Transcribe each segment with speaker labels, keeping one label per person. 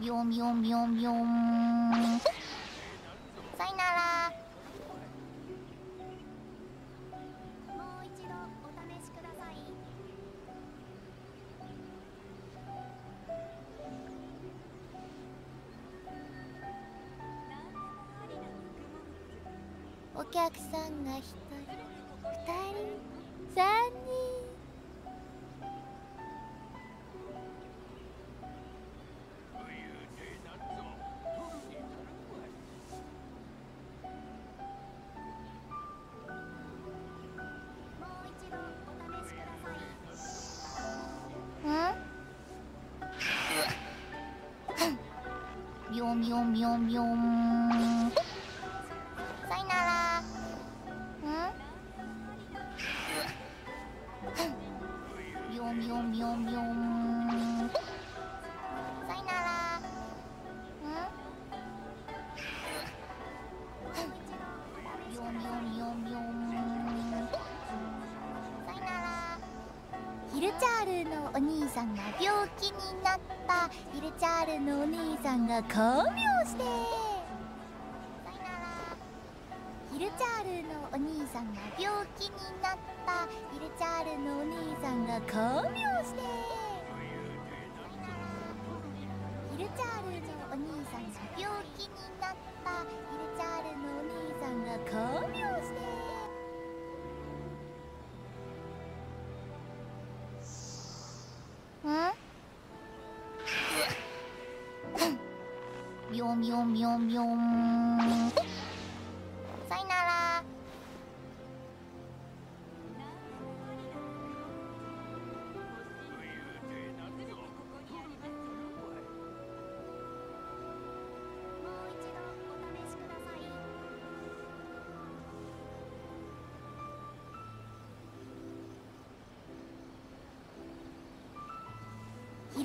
Speaker 1: 喵喵喵喵。喵喵喵喵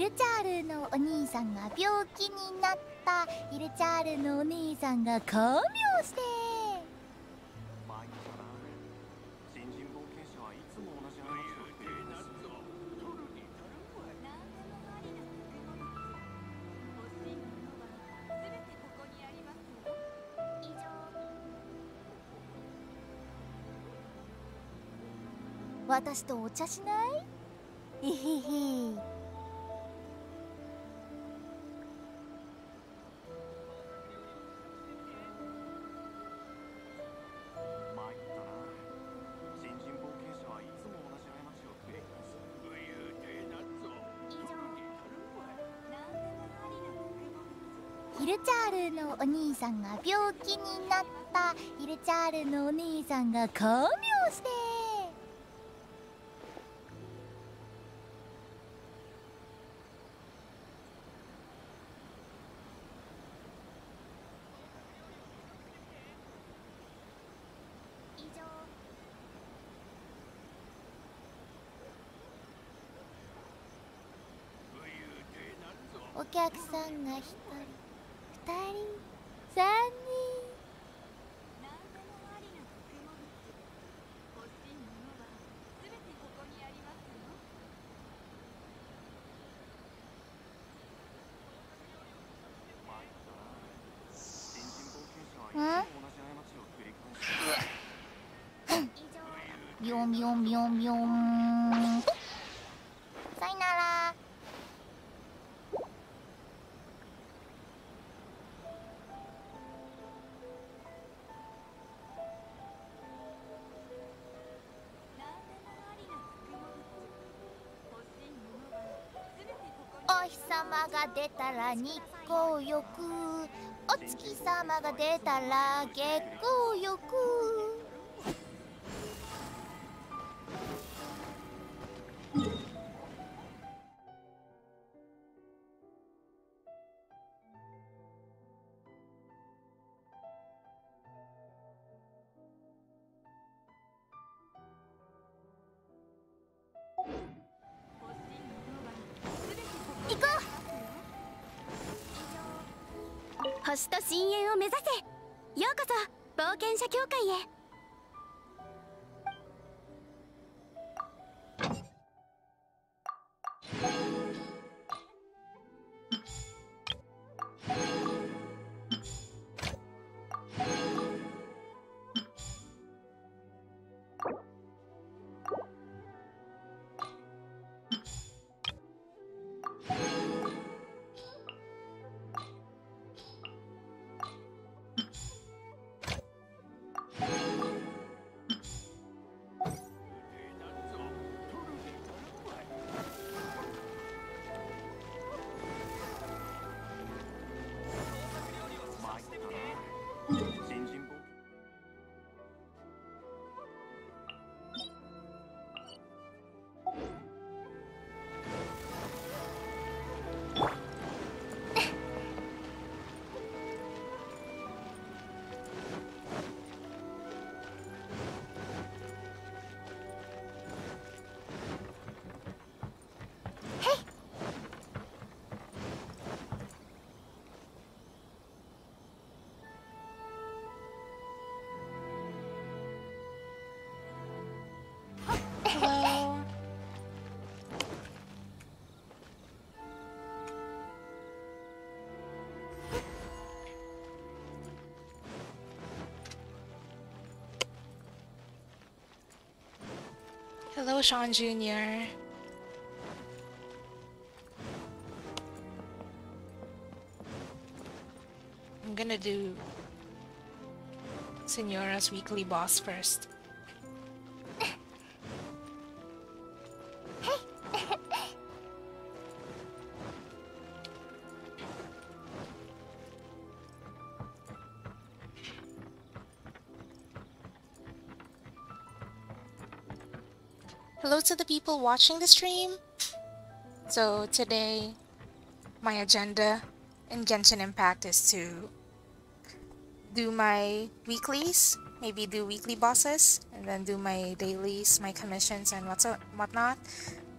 Speaker 1: ルチャールのお兄さんが病気になった。イルチャールのお兄さんが看病して。私とお茶しない？えへへのお兄さんが病気になった。イルチャールのお兄さんが看病して。お客さんが
Speaker 2: 1
Speaker 1: ビヨンビヨンビヨンビヨン。さよなら。お日様が出たら日光浴お月様が出たら月光浴。
Speaker 3: 深淵を目指せ。ようこそ冒険者協会へ。
Speaker 4: Hello, Sean Jr. I'm gonna do Signora's weekly boss first. The people watching the stream. So today, my agenda in Genshin Impact is to do my weeklies, maybe do weekly bosses, and then do my dailies, my commissions, and what's whatnot.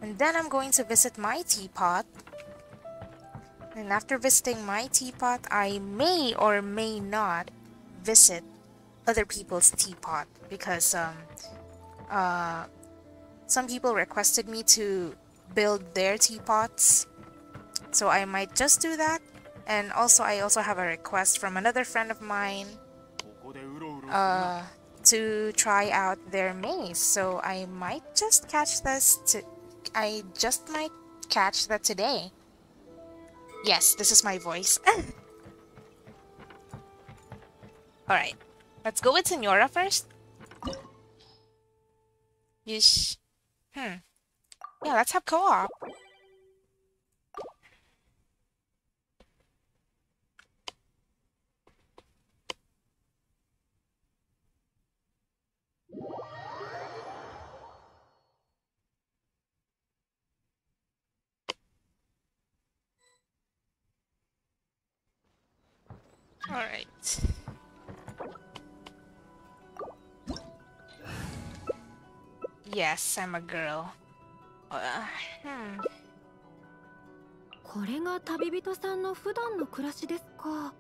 Speaker 4: And then I'm going to visit my teapot. And after visiting my teapot, I may or may not visit other people's teapot because um, uh, some people requested me to build their teapots, so I might just do that. And also, I also have a request from another friend of mine uh, to try out their maze, so I might just catch this. To I just might catch that today. Yes, this is my voice. Alright, let's go with Signora first. Yush. Hmm. Yeah, let's have co-op. Alright. Yes, I'm a girl. Uh, hmm.
Speaker 3: これが旅人さんの普段の暮らしですか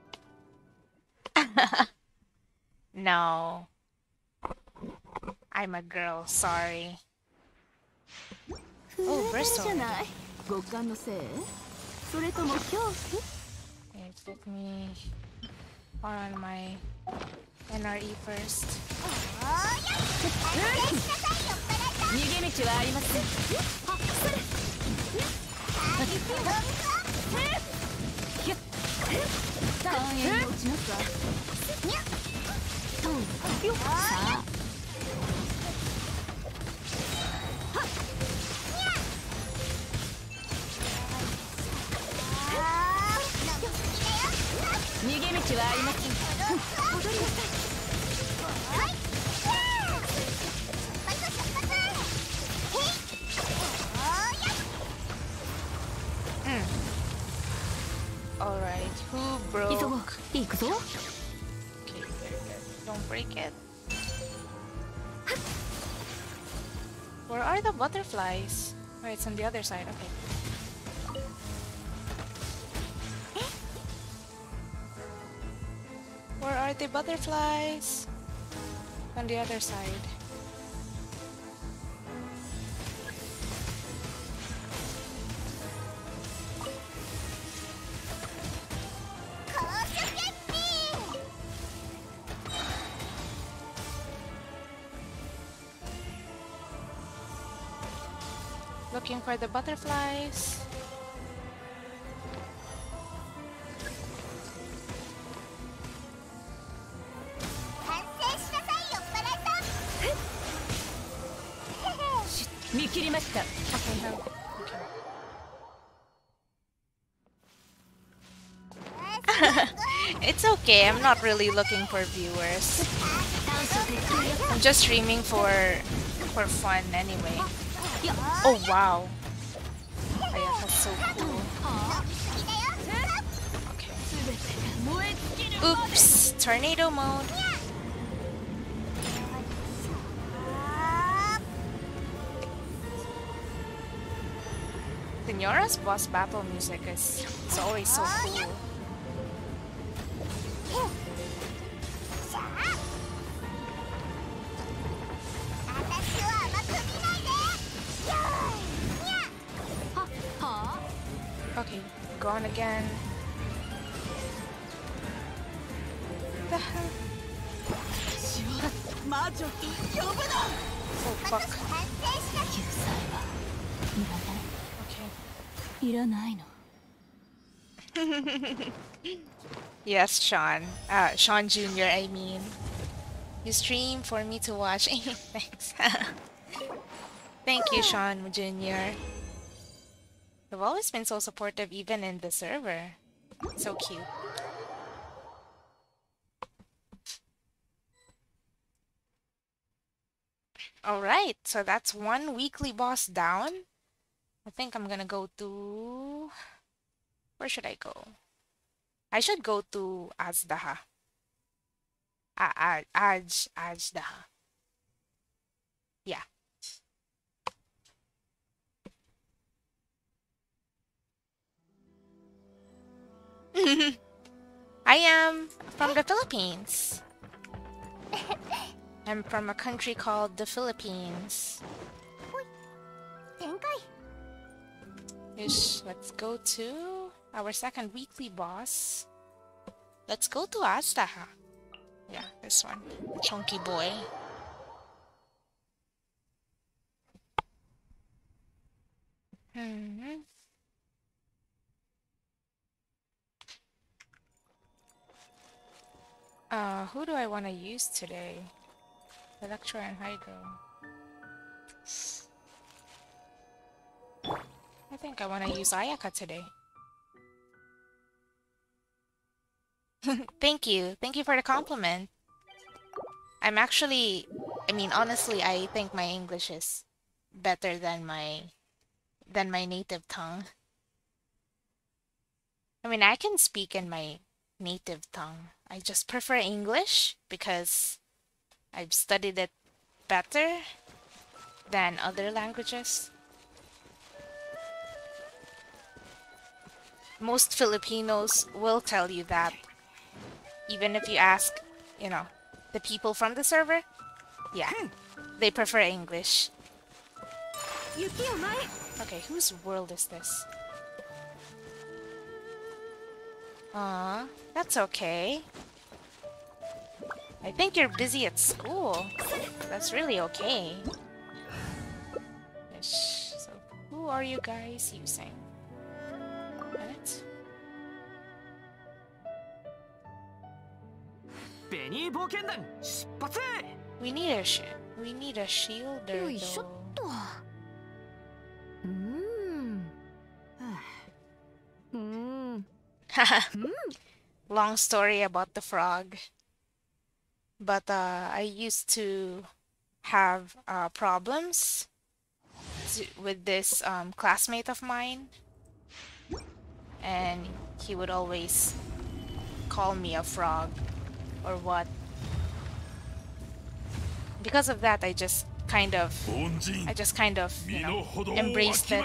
Speaker 4: No. I'm a girl, sorry.
Speaker 3: 不
Speaker 4: Oh,
Speaker 3: 明
Speaker 4: Bristol.
Speaker 3: じゃない極寒のせいそれとも恐怖
Speaker 4: Okay, let me on my NRE first.
Speaker 3: 逃げ道はありません。逃げ道はありません。戻りなさい
Speaker 4: broke. Okay, there, there. Don't break it. Where are the butterflies? Oh, it's on the other side. Okay. Where are the butterflies? On the other side. for the butterflies. It's okay, I'm not really looking for viewers. I'm just streaming for for fun anyway. Oh wow. Oh, yeah, that's so cool. Okay. Oops, tornado mode. Signora's boss battle music is it's always so cool. on again. The hell?
Speaker 3: Oh
Speaker 4: fuck. Okay. yes, Sean. Uh, Sean Jr., I mean. You stream for me to watch. Thanks. Thank you, ah. Sean Jr. You've always been so supportive, even in the server. So cute. Alright, so that's one weekly boss down. I think I'm gonna go to. Where should I go? I should go to Azhdaha. A- A- Aj Ajdaha. I am from the Philippines. I'm from a country called the Philippines. Ish, let's go to our second weekly boss. Let's go to Azhdaha. Yeah, this one. Chunky boy. Hmm. Uh, who do I want to use today? Electro and Hydro. I think I want to use Ayaka today. Thank you. Thank you for the compliment. I'm actually, I mean, honestly, I think my English is better than my than my native tongue. I mean, I can speak in my native tongue. I just prefer English because I've studied it better than other languages. Most Filipinos will tell you that. Even if you ask, you know, the people from the server, yeah, they prefer English. Okay, whose world is this? Aw, that's okay. I think you're busy at school. That's really okay. So, who are you guys using? What? We need a ship. We need a shielder though.
Speaker 5: Hmm.
Speaker 4: Long story about the frog. But uh, I used to have uh, problems with this um, classmate of mine. And he would always call me a frog or what. Because of that, I just kind of, I just kind of, you know, embraced it.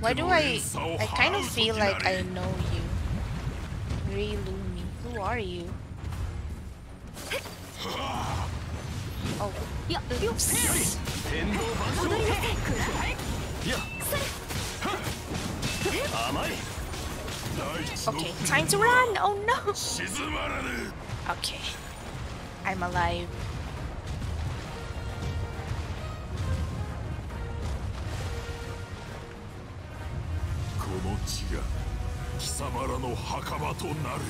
Speaker 4: Why do I... I kind of feel like I know you. Relumi. Who are you? Oh. Oops. Okay, time to run! Oh no! Okay. I'm alive.
Speaker 6: この地が貴様らの墓場となる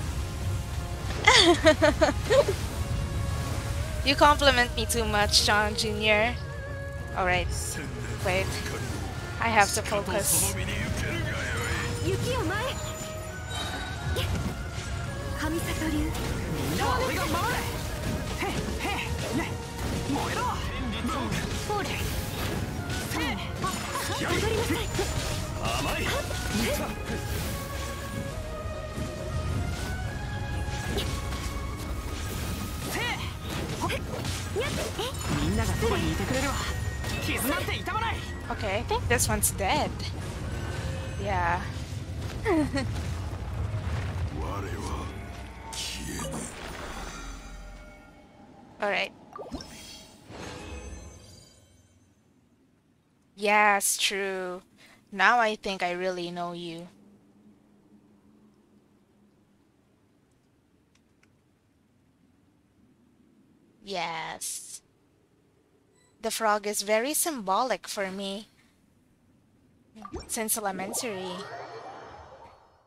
Speaker 4: You compliment me too much, Sean Jr. Alright,
Speaker 6: 千年
Speaker 4: wait.
Speaker 6: の光を
Speaker 4: I have to
Speaker 6: しかと
Speaker 4: focus.
Speaker 6: その身に受けるがよい
Speaker 5: 雪を前神里流
Speaker 7: みんなは俺が守れへっへっね燃えろ
Speaker 5: ほれ
Speaker 7: やり
Speaker 5: 踊りなさい
Speaker 7: 甘いせ んながそばにいてくれれば傷なんて痛まない
Speaker 4: Okay, I think this one's dead. Yeah.
Speaker 6: 我は消えぬ
Speaker 4: Alright. Yes, true. Now I think I really know you. Yes. The frog is very symbolic for me since elementary.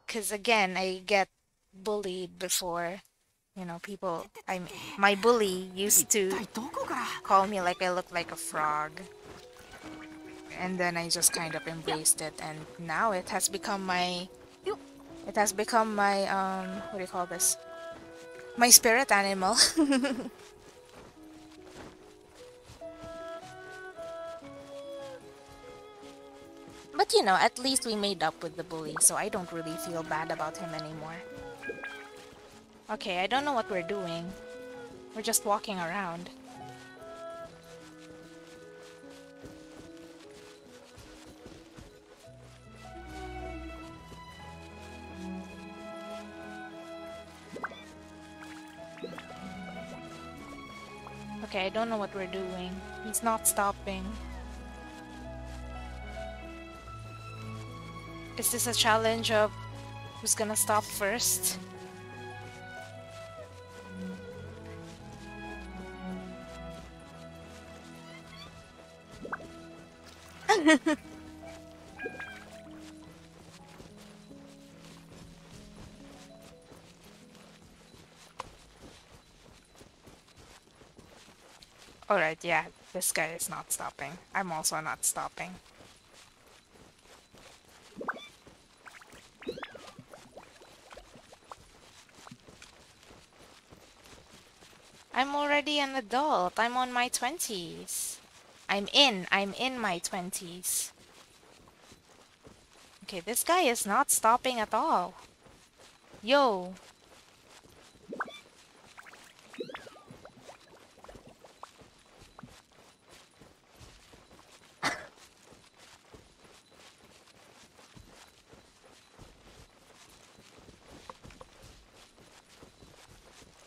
Speaker 4: Because again, I get bullied before. You know, people, I, my bully used to call me like I look like a frog. And then I just kind of embraced it and now it has become my it has become my um what do you call this? My spirit animal. but you know, at least we made up with the bully, so I don't really feel bad about him anymore. Okay, I don't know what we're doing. We're just walking around. Okay, I don't know what we're doing. He's not stopping. Is this a challenge of who's gonna stop first? Alright, yeah, this guy is not stopping. I'm also not stopping. I'm already an adult. I'm on my 20s. I'm in. I'm in my 20s. Okay, this guy is not stopping at all. Yo.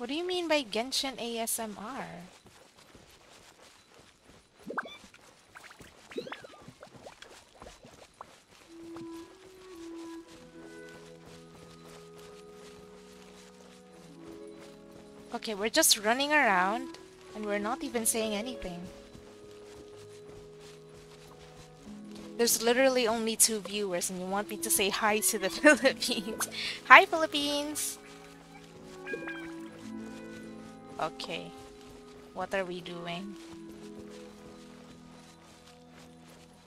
Speaker 4: What do you mean by Genshin ASMR? Okay, we're just running around and we're not even saying anything. There's literally only two viewers and you want me to say hi to the Philippines. Hi Philippines! Okay. What are we doing?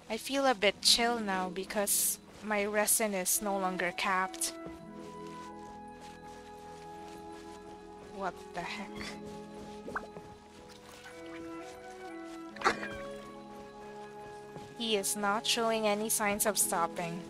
Speaker 4: I feel a bit chill now because my resin is no longer capped. What the heck? He is not showing any signs of stopping.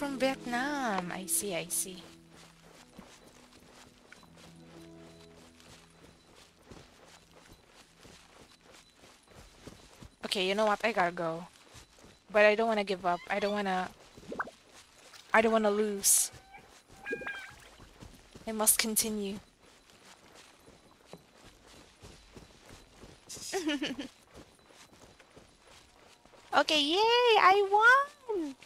Speaker 4: From Vietnam. I see, I see. Okay, you know what? I gotta go. But I don't want to give up. I don't want to... I don't want to lose. I must continue. okay, yay! I won!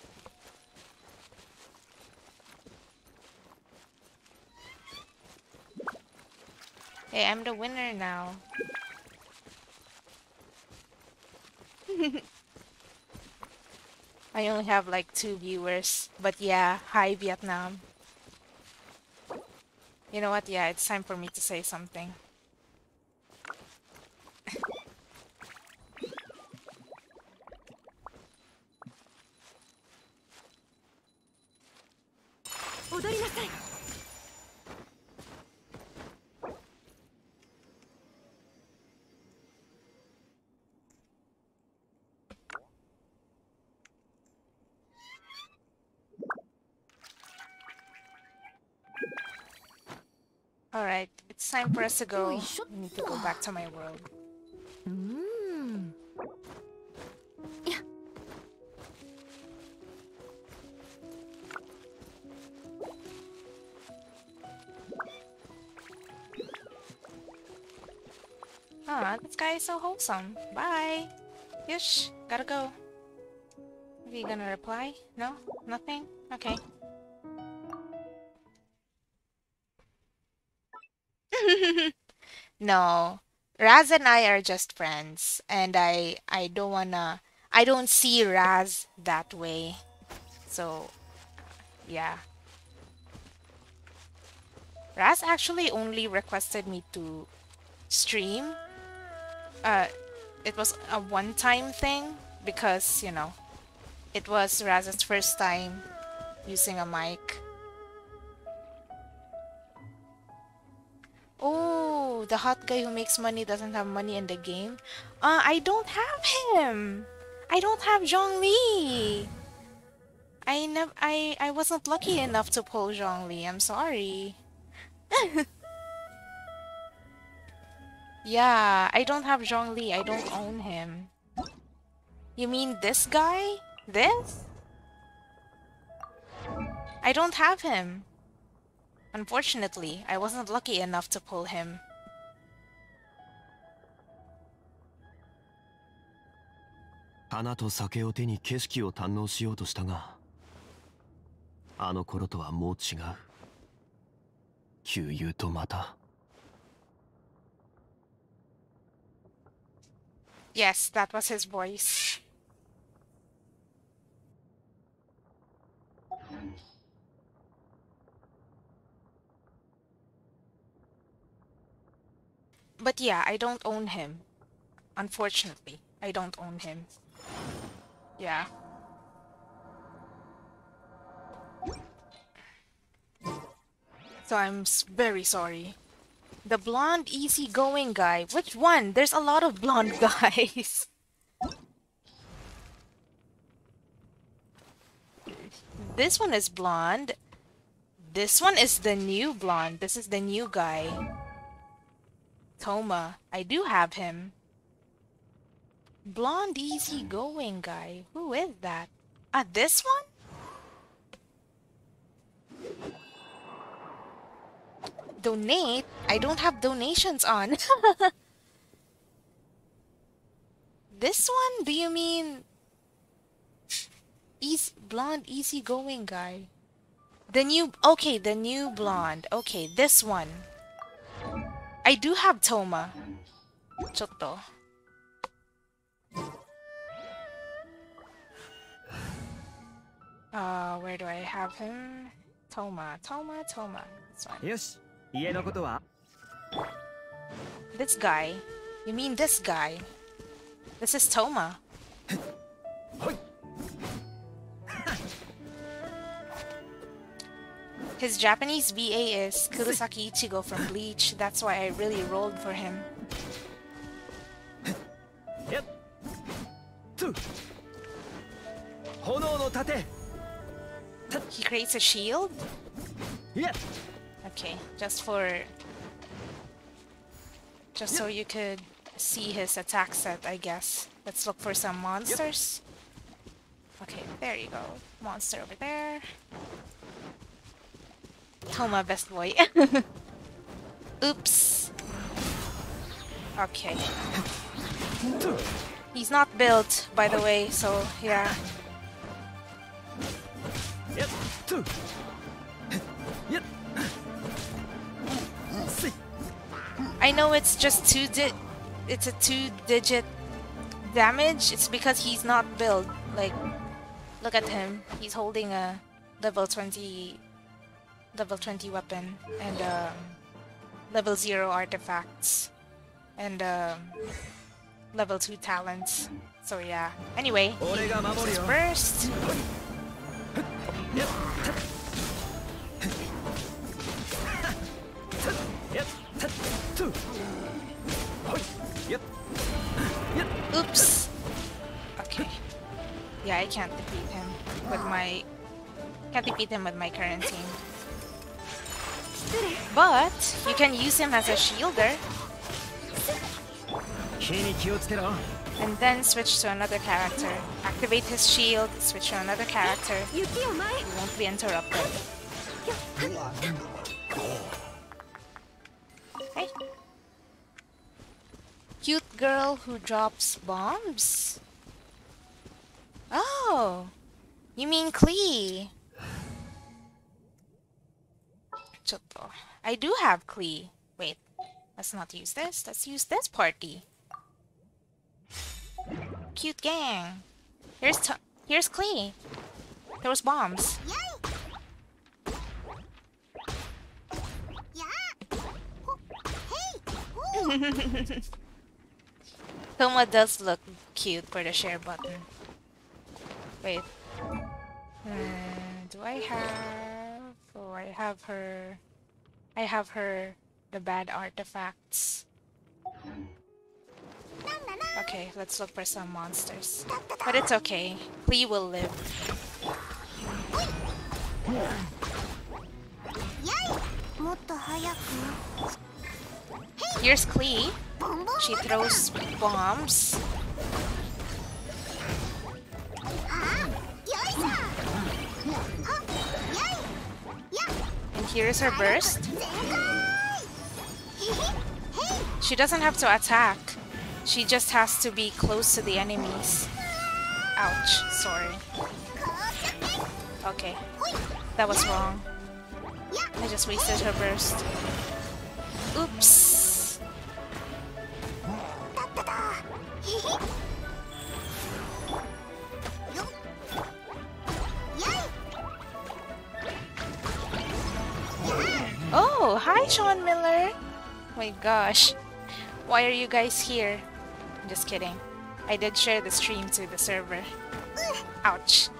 Speaker 4: Hey, I'm the winner now. I only have like two viewers, but yeah, hi Vietnam. You know what? Yeah, it's time for me to say something. Alright, it's time for us to go. I need to go back to my world.
Speaker 5: うーん
Speaker 4: Ah, this guy is so wholesome. Bye. Yush, gotta go. Are you gonna reply? No? Nothing? Okay. no. Raz and I are just friends and I I don't wanna I don't see Raz that way. So yeah. Raz actually only requested me to stream. Uh it was a one-time thing because, you know, it was Raz's first time using a mic. Oh, the hot guy who makes money doesn't have money in the game. Uh, I don't have him. I don't have Zhongli. I never, I, I wasn't lucky enough to pull Zhongli. I'm sorry. yeah, I don't have Zhongli. I don't own him. You mean this guy? This? I don't have him. Unfortunately, I wasn't lucky enough to pull him.
Speaker 8: 花と酒を手に景色を堪能しようとしたがあの頃とはもう違う旧友とまた
Speaker 4: Yes, that was his voice. But yeah, I don't own him. Unfortunately, I don't own him. Yeah. So I'm very sorry. The blonde, easygoing guy. Which one? There's a lot of blonde guys. this one is blonde. This one is the new blonde. This is the new guy. Thoma. I do have him. Blonde, easygoing guy. Who is that? Ah, this one? Donate? I don't have donations on. this one? Do you mean... Easy, blonde, easygoing guy? The new... Okay, the new blonde. Okay, this one. I do have Thoma. Chotto. Uh, where do I have him? Thoma, Thoma, Thoma. This one.
Speaker 7: Yes.
Speaker 4: This guy. You mean this guy? This is Thoma. His Japanese VA is Kurosaki Ichigo from Bleach. That's why I really rolled for him.
Speaker 7: Yep.
Speaker 4: He creates a shield?
Speaker 7: Yeah.
Speaker 4: Okay, just for... Just so you could see his attack set, I guess. Let's look for some monsters. Okay, there you go. Monster over there. Tell my best boy. Oops. Okay. He's not built, by the way, so yeah.
Speaker 7: yep
Speaker 4: I know it's just two di it's a two digit damage. It's because he's not built. Like look at him. He's holding a level 20 level 20 weapon and uh, level 0 artifacts and uh, level 2 talents. So yeah. Anyway,
Speaker 7: first.
Speaker 4: Oops. Okay. Yeah, I can't defeat him with my can't defeat him with my current team. But you can use him as a shielder. And then switch to another character. Activate his shield, switch to another character. You won't be interrupted. Hey. Cute girl who drops bombs? Oh! You mean Klee? Choto. I do have Klee. Wait, let's not use this. Let's use this party. Cute gang. Here's to here's Klee.
Speaker 1: There was bombs.
Speaker 4: Thoma does look cute for the share button. Wait. Hmm, do I have... So I have her... I have her the bad artifacts. Okay, let's look for some monsters. But it's okay. Lee will live. Here's Klee. She throws bombs. here's her burst. She doesn't have to attack. She just has to be close to the enemies. Ouch, sorry. Okay, that was wrong. I just wasted her burst. Oops. gosh. Why are you guys here? I'm just kidding. I did share the stream to the server. Ouch.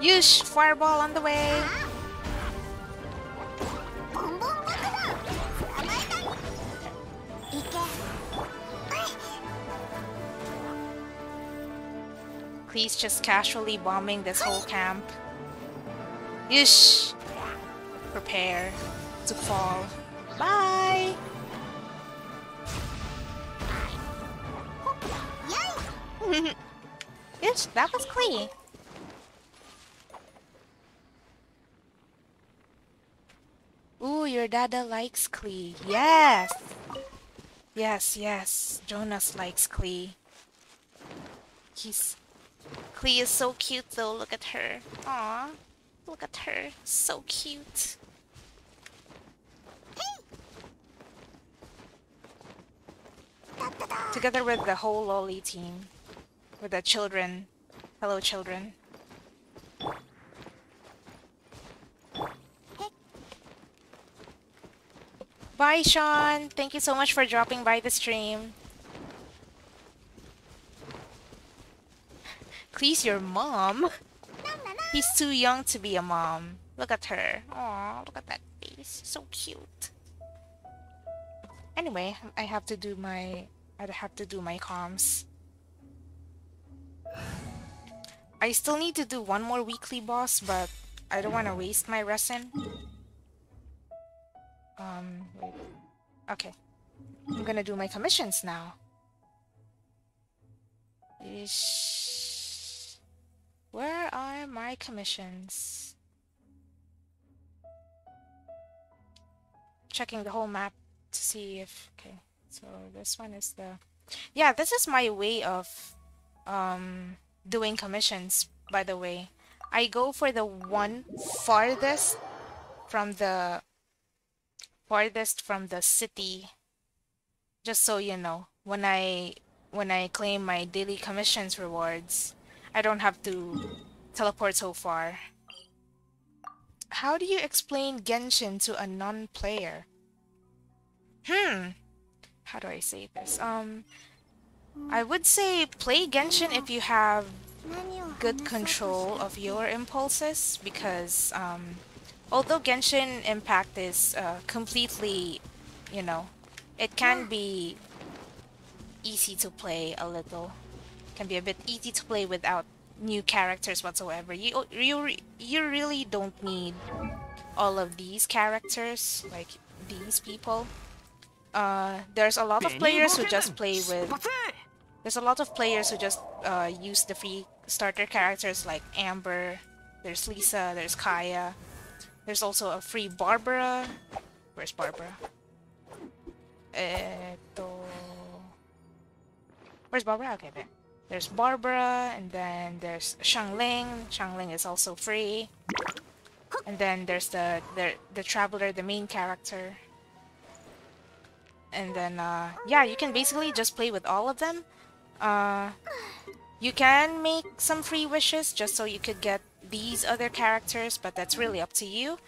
Speaker 4: Yush! Fireball on the way! Please just casually bombing this whole camp. Yush! Prepare to fall. Bye.
Speaker 1: やい
Speaker 4: that was Klee. Ooh, your dada likes Klee. Yes. Yes, yes. Jonas likes Klee. He's Klee is so cute though. Look at her. Aw. Look at her. So cute. Together with the whole lolly team. With the children. Hello children. Bye, Sean. Thank you so much for dropping by the stream. Please, your mom. He's too young to be a mom. Look at her. Aw, look at that face. So cute. Anyway, I have to do my... I have to do my comms. I still need to do one more weekly boss, but I don't want to waste my resin. Um, wait. Okay. I'm gonna do my commissions now. Where are my commissions? Checking the whole map to see if... Okay, so this one is the... Yeah, this is my way of um, doing commissions, by the way. I go for the one farthest from the farthest from the city just so you know when i when i claim my daily commissions rewards i don't have to teleport so far how do you explain genshin to a non-player Hmm. How do I say this? Um, I would say play Genshin if you have good control of your impulses because um, although Genshin Impact is uh, completely, you know, it can be easy to play a little. Can be a bit easy to play without new characters whatsoever. You you you really don't need all of these characters, like these people. Uh, there's a lot of players who just play with. There's a lot of players who just uh, use the free starter characters like Amber. There's Lisa. There's Kaeya. There's also a free Barbara. Where's Barbara? Eto... Where's Barbara? Okay, there. There's Barbara, and then there's Xiangling. Xiangling is also free. And then there's the the the traveler, the main character. And then uh, yeah, you can basically just play with all of them. Uh, you can make some free wishes just so you could get these other characters, but that's really up to you.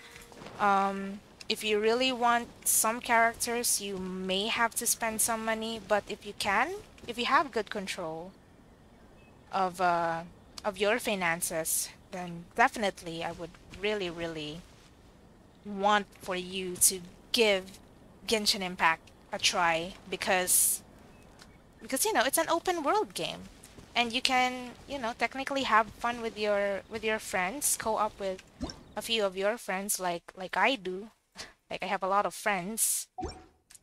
Speaker 4: Um, if you really want some characters, you may have to spend some money, but if you can, if you have good control of uh, of your finances, then definitely I would really, really want for you to give Genshin Impact a try because because you know it's an open world game. And you can you know technically have fun with your with your friends co-op with a few of your friends like like I do. Like I have a lot of friends.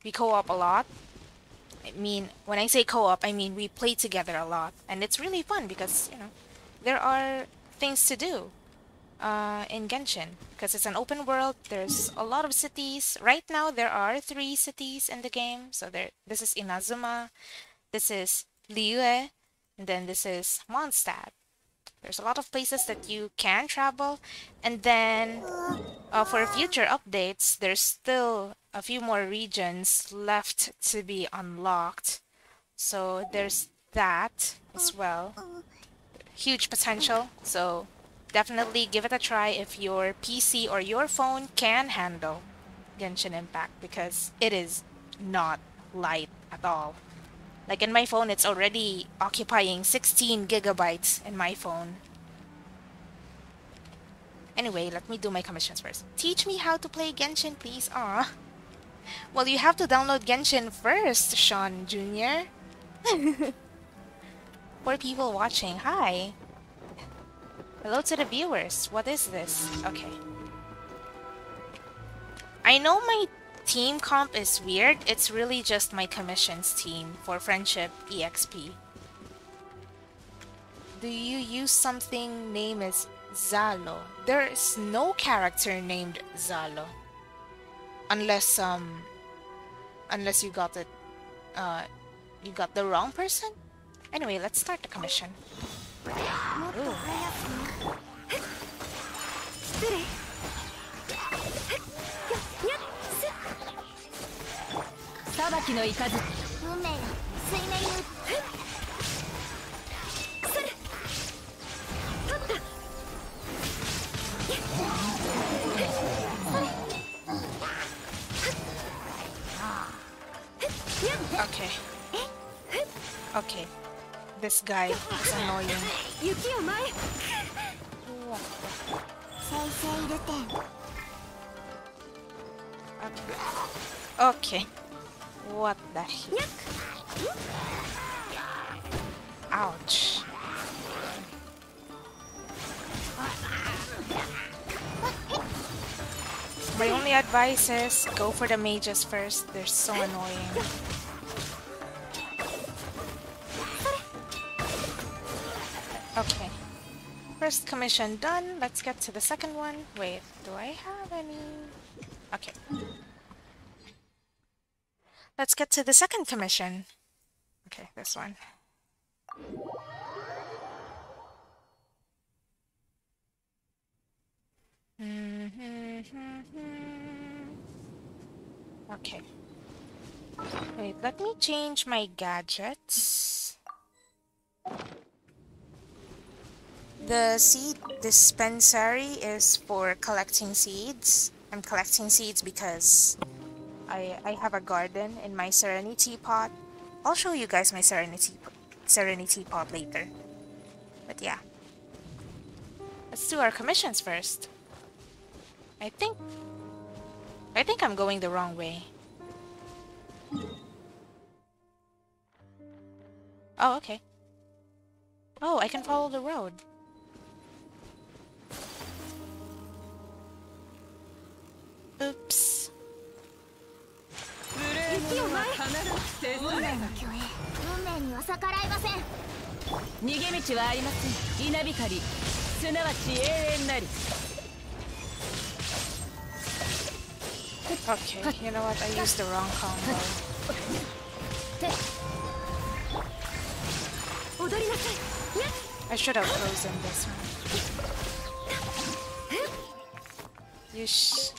Speaker 4: We co-op a lot. I mean when I say co-op I mean we play together a lot. And it's really fun because you know there are things to do uh, in Genshin because it's an open world. There's a lot of cities. Right now, there are three cities in the game. So there, this is Inazuma, this is Liyue, and then this is Mondstadt. There's a lot of places that you can travel, and then uh, for future updates, there's still a few more regions left to be unlocked. So there's that as well. Huge potential. So definitely give it a try if your PC or your phone can handle Genshin Impact because it is not light at all. Like in my phone, it's already occupying 16 gigabytes in my phone. Anyway, let me do my commissions first. Teach me how to play Genshin, please. Ah. Well, you have to download Genshin first, Sean Jr. For people watching, hi. Hello to the viewers. What is this? Okay. I know my team comp is weird. It's really just my commissions team for Friendship EXP. Do you use something named as Zalo? There is no character named Zalo. Unless, um... Unless you got it... Uh... You got the wrong person? Anyway, let's start the commission. Ooh.
Speaker 5: 失礼裁きの雷
Speaker 1: 運命よ水面に
Speaker 5: それ取った
Speaker 4: Okay. Okay. This guy is annoying.
Speaker 5: 雪を前
Speaker 1: 生成ルテン
Speaker 4: Okay. What the heck? Ouch. My only advice is go for the mages first. They're so annoying. Okay. First commission done. Let's get to the second one. Wait, do I have any? Okay. Let's get to the second commission. Okay, this one. Mm-hmm. Okay. Wait, let me change my gadgets. The seed dispensary is for collecting seeds. I'm collecting seeds because I, I have a garden in my Serenitea pot. I'll show you guys my Serenitea Serenitea pot later. But yeah. Let's do our commissions first. I think I think I'm going the wrong way. Oh, okay. Oh, I can follow the road. Oops.
Speaker 5: 雪を前
Speaker 1: 運命の共栄運命には逆らえません
Speaker 5: 逃げ道はありません稲光すなわち永遠なり
Speaker 4: Okay, you know what? I used the wrong combo. I should have frozen this one. Yeesh.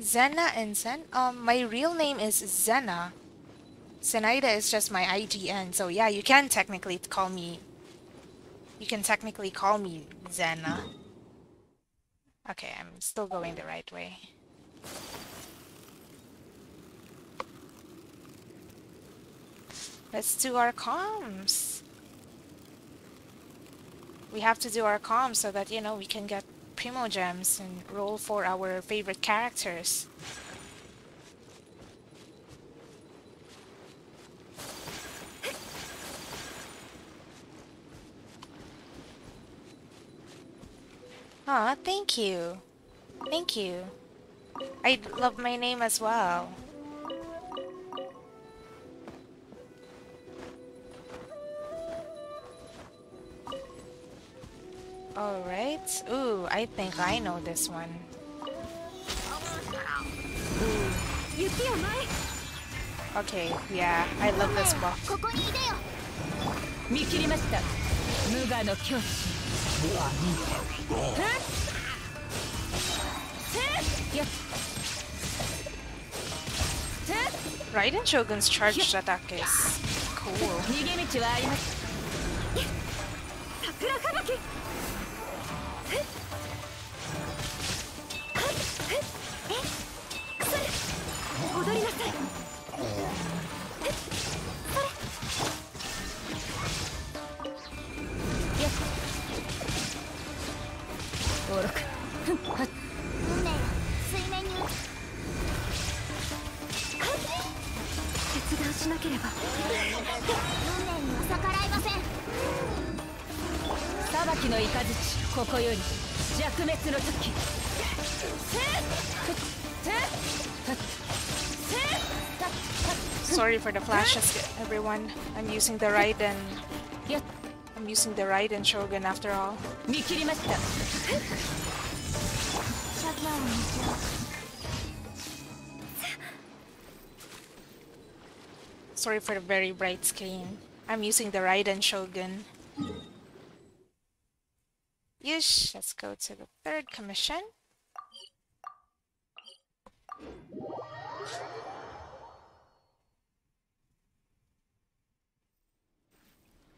Speaker 4: Zena and Zen? Um, my real name is Zena. Zenaida is just my IGN, so yeah, you can technically call me... You can technically call me Zena. Okay, I'm still going the right way. Let's do our comms. We have to do our comms so that, you know, we can get Primogems and roll for our favorite characters. Aw, thank you. Thank you. I love my name as well. Alright. Ooh, I think I know this one. Okay, yeah, I love this book. Raiden Shogun's charged attack is cool.
Speaker 1: え
Speaker 5: っ？ここより弱滅の時
Speaker 4: Sorry for the flashes, everyone. I'm using the Raiden.
Speaker 5: やっ
Speaker 4: I'm using the Raiden Shogun after all.
Speaker 5: 見切りました
Speaker 1: シャギャオの道を
Speaker 4: Sorry for the very bright screen. I'm using the Raiden Shogun. Yeesh, let's go to the third commission.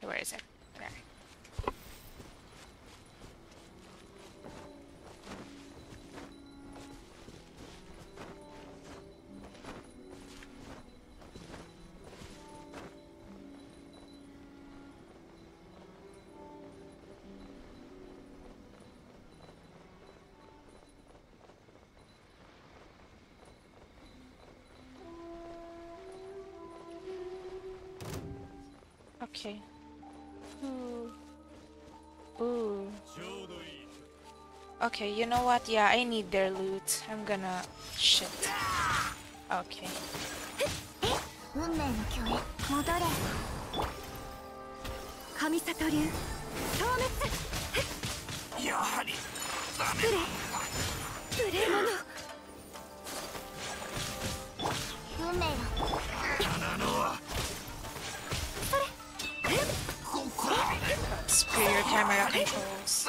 Speaker 4: Where is it? Okay, you know what? Yeah, I need their loot. I'm gonna... Shit. Okay. Camera controls.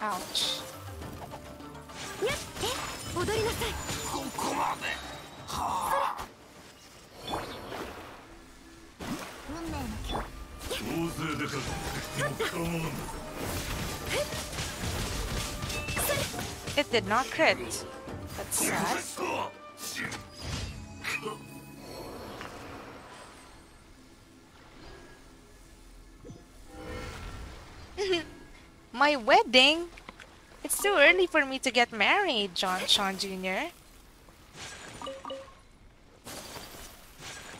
Speaker 4: Ouch. It did not crit. That's sad. My wedding? It's too early for me to get married, John Sean Jr.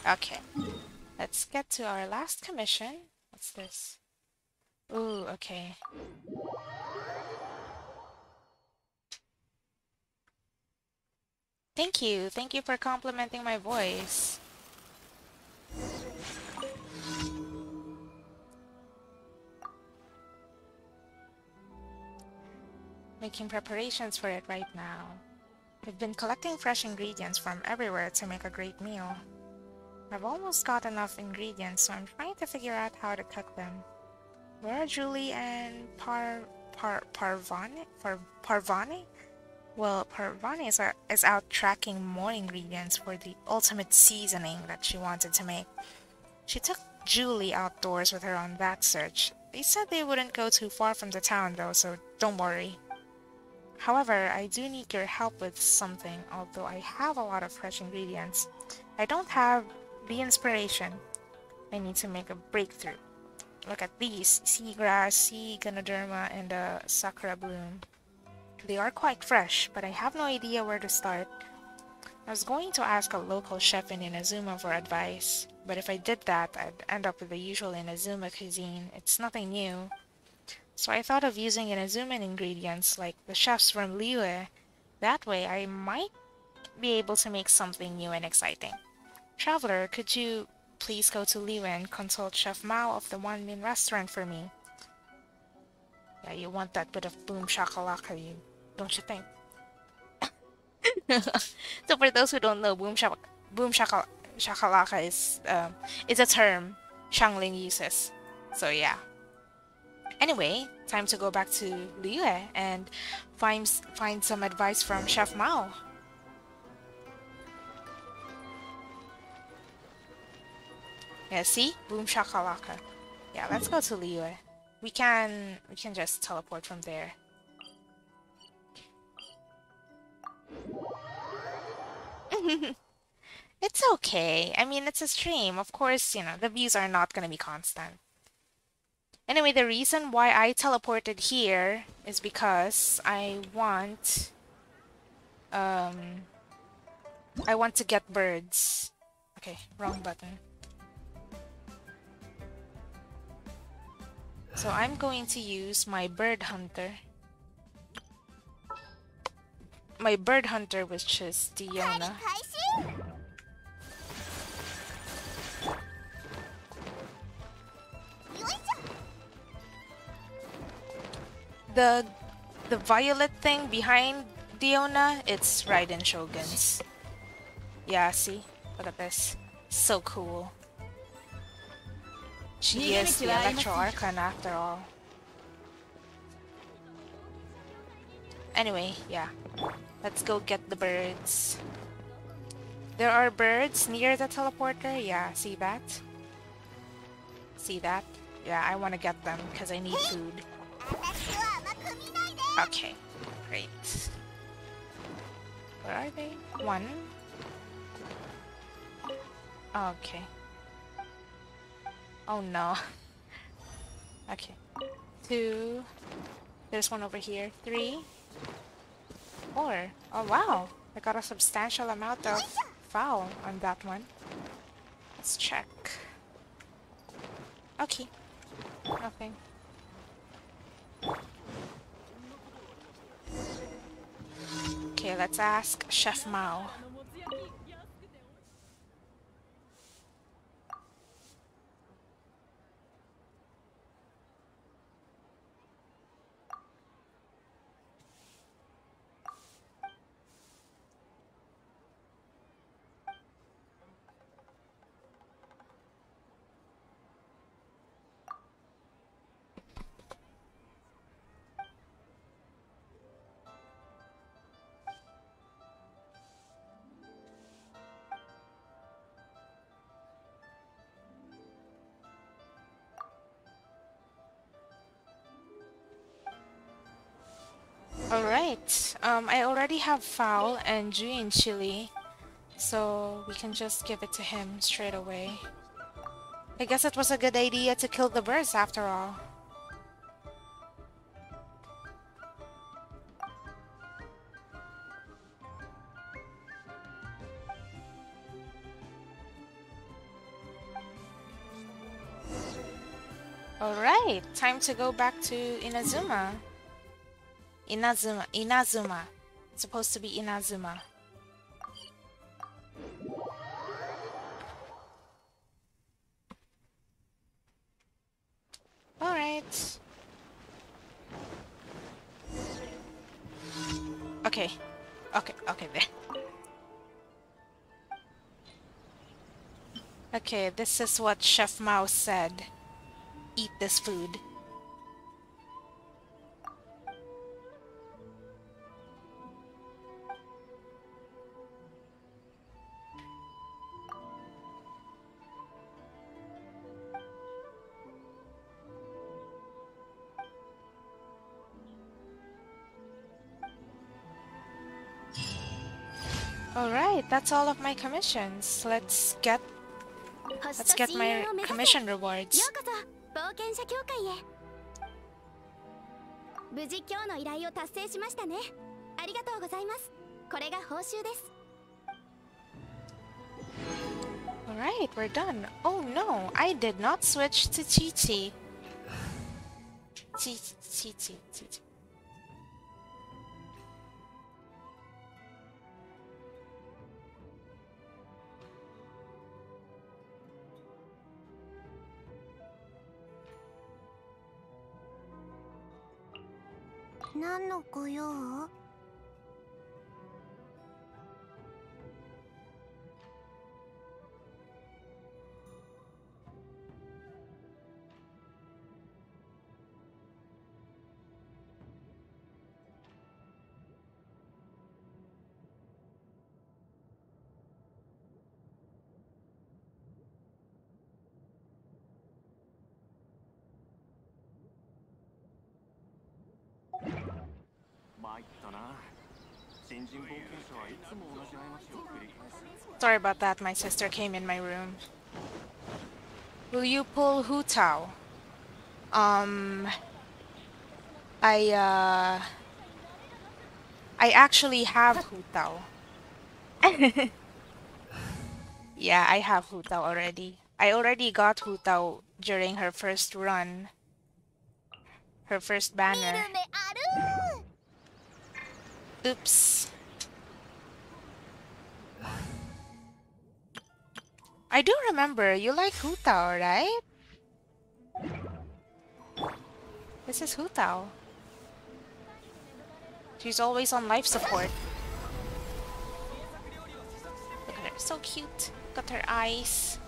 Speaker 4: Okay. Let's get to our last commission. What's this? Ooh, okay. Thank you. Thank you for complimenting my voice. Making preparations for it right now. We've been collecting fresh ingredients from everywhere to make a great meal. I've almost got enough ingredients, so I'm trying to figure out how to cook them. Where are Julie and Par... Par... Parvani? Par... Parvani? Well, Parvani is, uh, is out tracking more ingredients for the ultimate seasoning that she wanted to make. She took Julie outdoors with her on that search. They said they wouldn't go too far from the town though, so don't worry. However, I do need your help with something, although I have a lot of fresh ingredients. I don't have the inspiration. I need to make a breakthrough. Look at these, seagrass, sea ganoderma, and a sakura bloom. They are quite fresh, but I have no idea where to start. I was going to ask a local chef in Inazuma for advice, but if I did that, I'd end up with the usual Inazuma cuisine. It's nothing new. So I thought of using Inazuman ingredients like the chefs from Liyue. That way I might be able to make something new and exciting. Traveler, could you please go to Liyue and consult Chef Mao of the Wanmin restaurant for me? Yeah, you want that bit of boom shakalaka, you don't you think? so for those who don't know, boom shak boom shakal shakalaka is um, is a term Xiangling uses. So yeah. Anyway, time to go back to Liyue and find find some advice from Chef Mao. Yeah, see? Boom shakalaka. Yeah, let's go to Liyue. We can we can just teleport from there. it's okay. I mean, it's a stream. Of course, you know, the views are not going to be constant. Anyway, the reason why I teleported here is because I want... Um... I want to get birds. Okay, wrong button. So I'm going to use my bird hunter. My bird hunter, which is Diona. The the violet thing behind Diona, it's Raiden Shogun's. Yeah, see? Look at this. So cool. She is the Electro Archon after all. Anyway, yeah. Let's go get the birds. There are birds near the teleporter. Yeah, see that? See that? Yeah, I want to get them because I need food. Okay, great. Where are they? One. Okay. Oh no. Okay. Two. There's one over here. Three. Four. Oh wow. I got a substantial amount of foul on that one. Let's check. Okay. Nothing. Okay, let's ask Chef Mao. Alright, um, I already have Fowl and Jueyun Chili, so we can just give it to him straight away. I guess it was a good idea to kill the birds after all. Alright, time to go back to Inazuma. Inazuma, Inazuma. It's supposed to be Inazuma. Alright. Okay. Okay, okay, there. Okay, this is what Chef Mouse said. Eat this food. That's all of my commissions. Let's get let's get my commission rewards.
Speaker 2: 無事今日の依頼を達成しましたねありがとうございますこれが報酬です
Speaker 4: Alright, we're done. Oh no, I did not switch to Chi Chi. Chi Chi Chi Chi
Speaker 1: 何の御用？
Speaker 4: Sorry about that, my sister came in my room. Will you pull Hu Tao? Um... I, uh... I actually have Hu Tao. yeah, I have Hu Tao already. I already got Hu Tao during her first run. Her first banner. Oops. I do remember you like Hu Tao, right? This is Hu Tao. She's always on life support. Look at her, so cute. Got her eyes.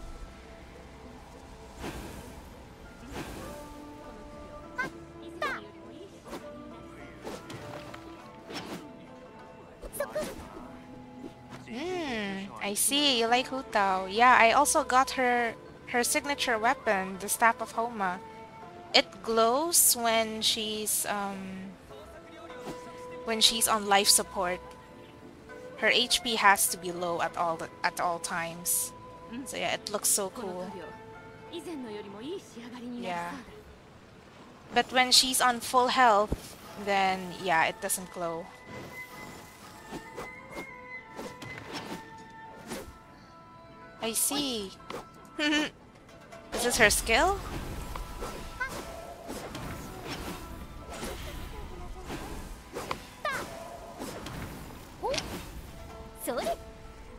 Speaker 4: I see, you like Hu Tao. Yeah, I also got her her signature weapon, the Staff of Homa. It glows when she's um when she's on life support. Her HP has to be low at all at all times. So yeah, it looks so cool. Yeah. But when she's on full health, then yeah, it doesn't glow. I see. Is this her skill?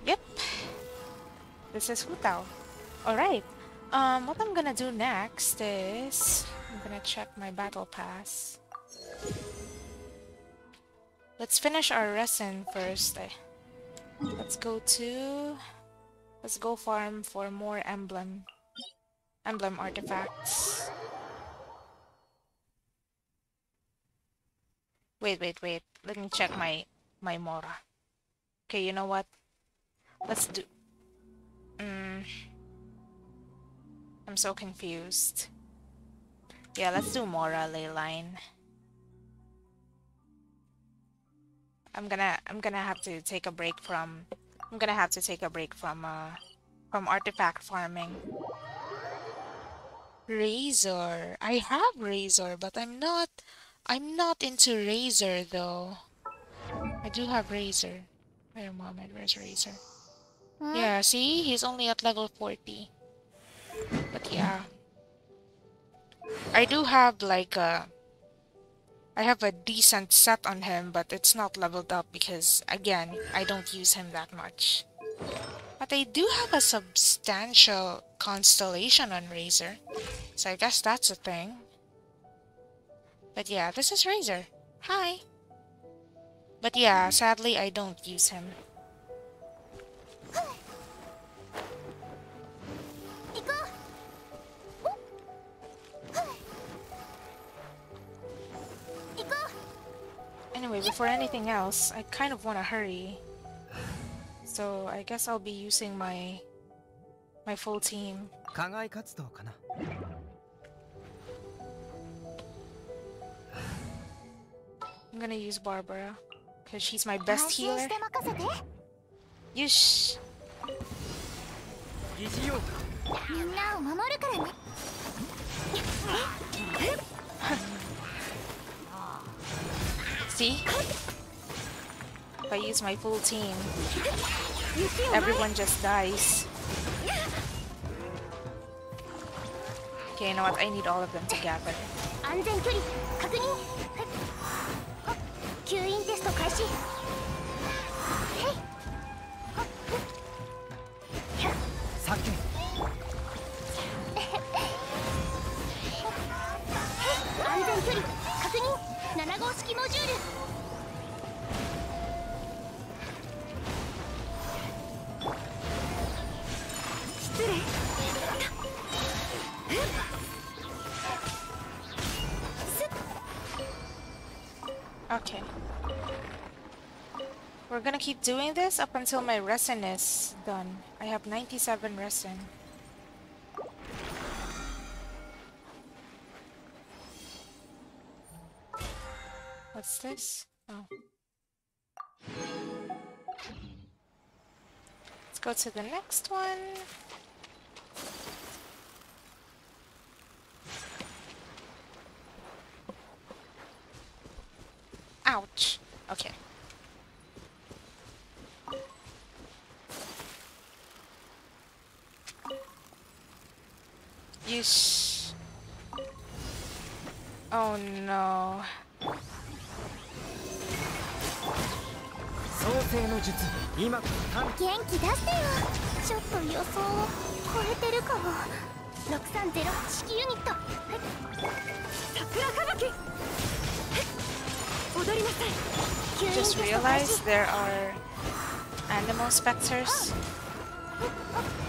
Speaker 4: Yep. This is Hu Tao. Alright. Um, what I'm gonna do next is... I'm gonna check my battle pass. Let's finish our resin first. eh. Let's go to... Let's go farm for more emblem... Emblem artifacts. Wait, wait, wait. Let me check my... My Mora. Okay, you know what? Let's do... Mm. I'm so confused. Yeah, let's do Mora Leyline. I'm gonna I'm gonna have to take a break from I'm gonna have to take a break from uh from artifact farming. Razor. I have Razor, but I'm not I'm not into Razor though. I do have Razor. A moment, where's Razor? Yeah, see? He's only at level 40. But yeah. I do have like a I have a decent set on him, but it's not leveled up because again, I don't use him that much. But I do have a substantial constellation on Razor. So I guess that's a thing. But yeah, this is Razor. Hi. But yeah, sadly I don't use him. Anyway, before anything else, I kind of want to hurry. So I guess I'll be using my my full team. I'm gonna use Barbara because she's my best healer. Yush. if I use my full team. Everyone just dies. Okay, you know what? I need all of them together. We're gonna keep doing this up until my resin is done. I have 97 resin. What's this? Oh. Let's go to the next one. Ouch. Okay. Yeesh. Oh no.
Speaker 7: 創世の術今から
Speaker 1: 元気出してよ。ちょっと予想を超えてるかも。630式ユニット。桜吹雪。踊りなさ.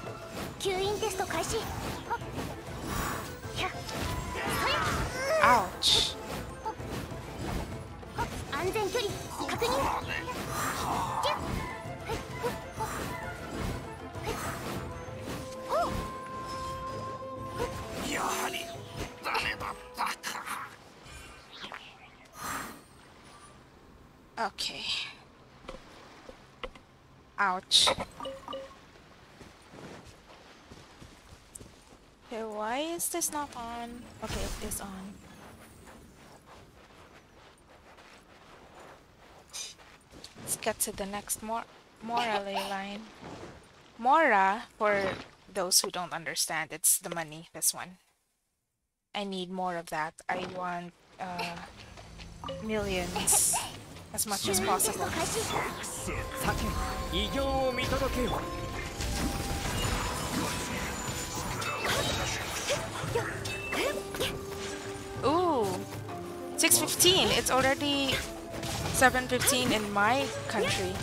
Speaker 1: 吸引テスト開始安全距離確認 OK
Speaker 4: Ouch. this not on? Okay, it is on. Let's get to the next Mor Mora line. Mora, for those who don't understand, it's the money, this one. I need more of that. I want uh, millions as much as possible. 6.15, it's already 7.15 in my country.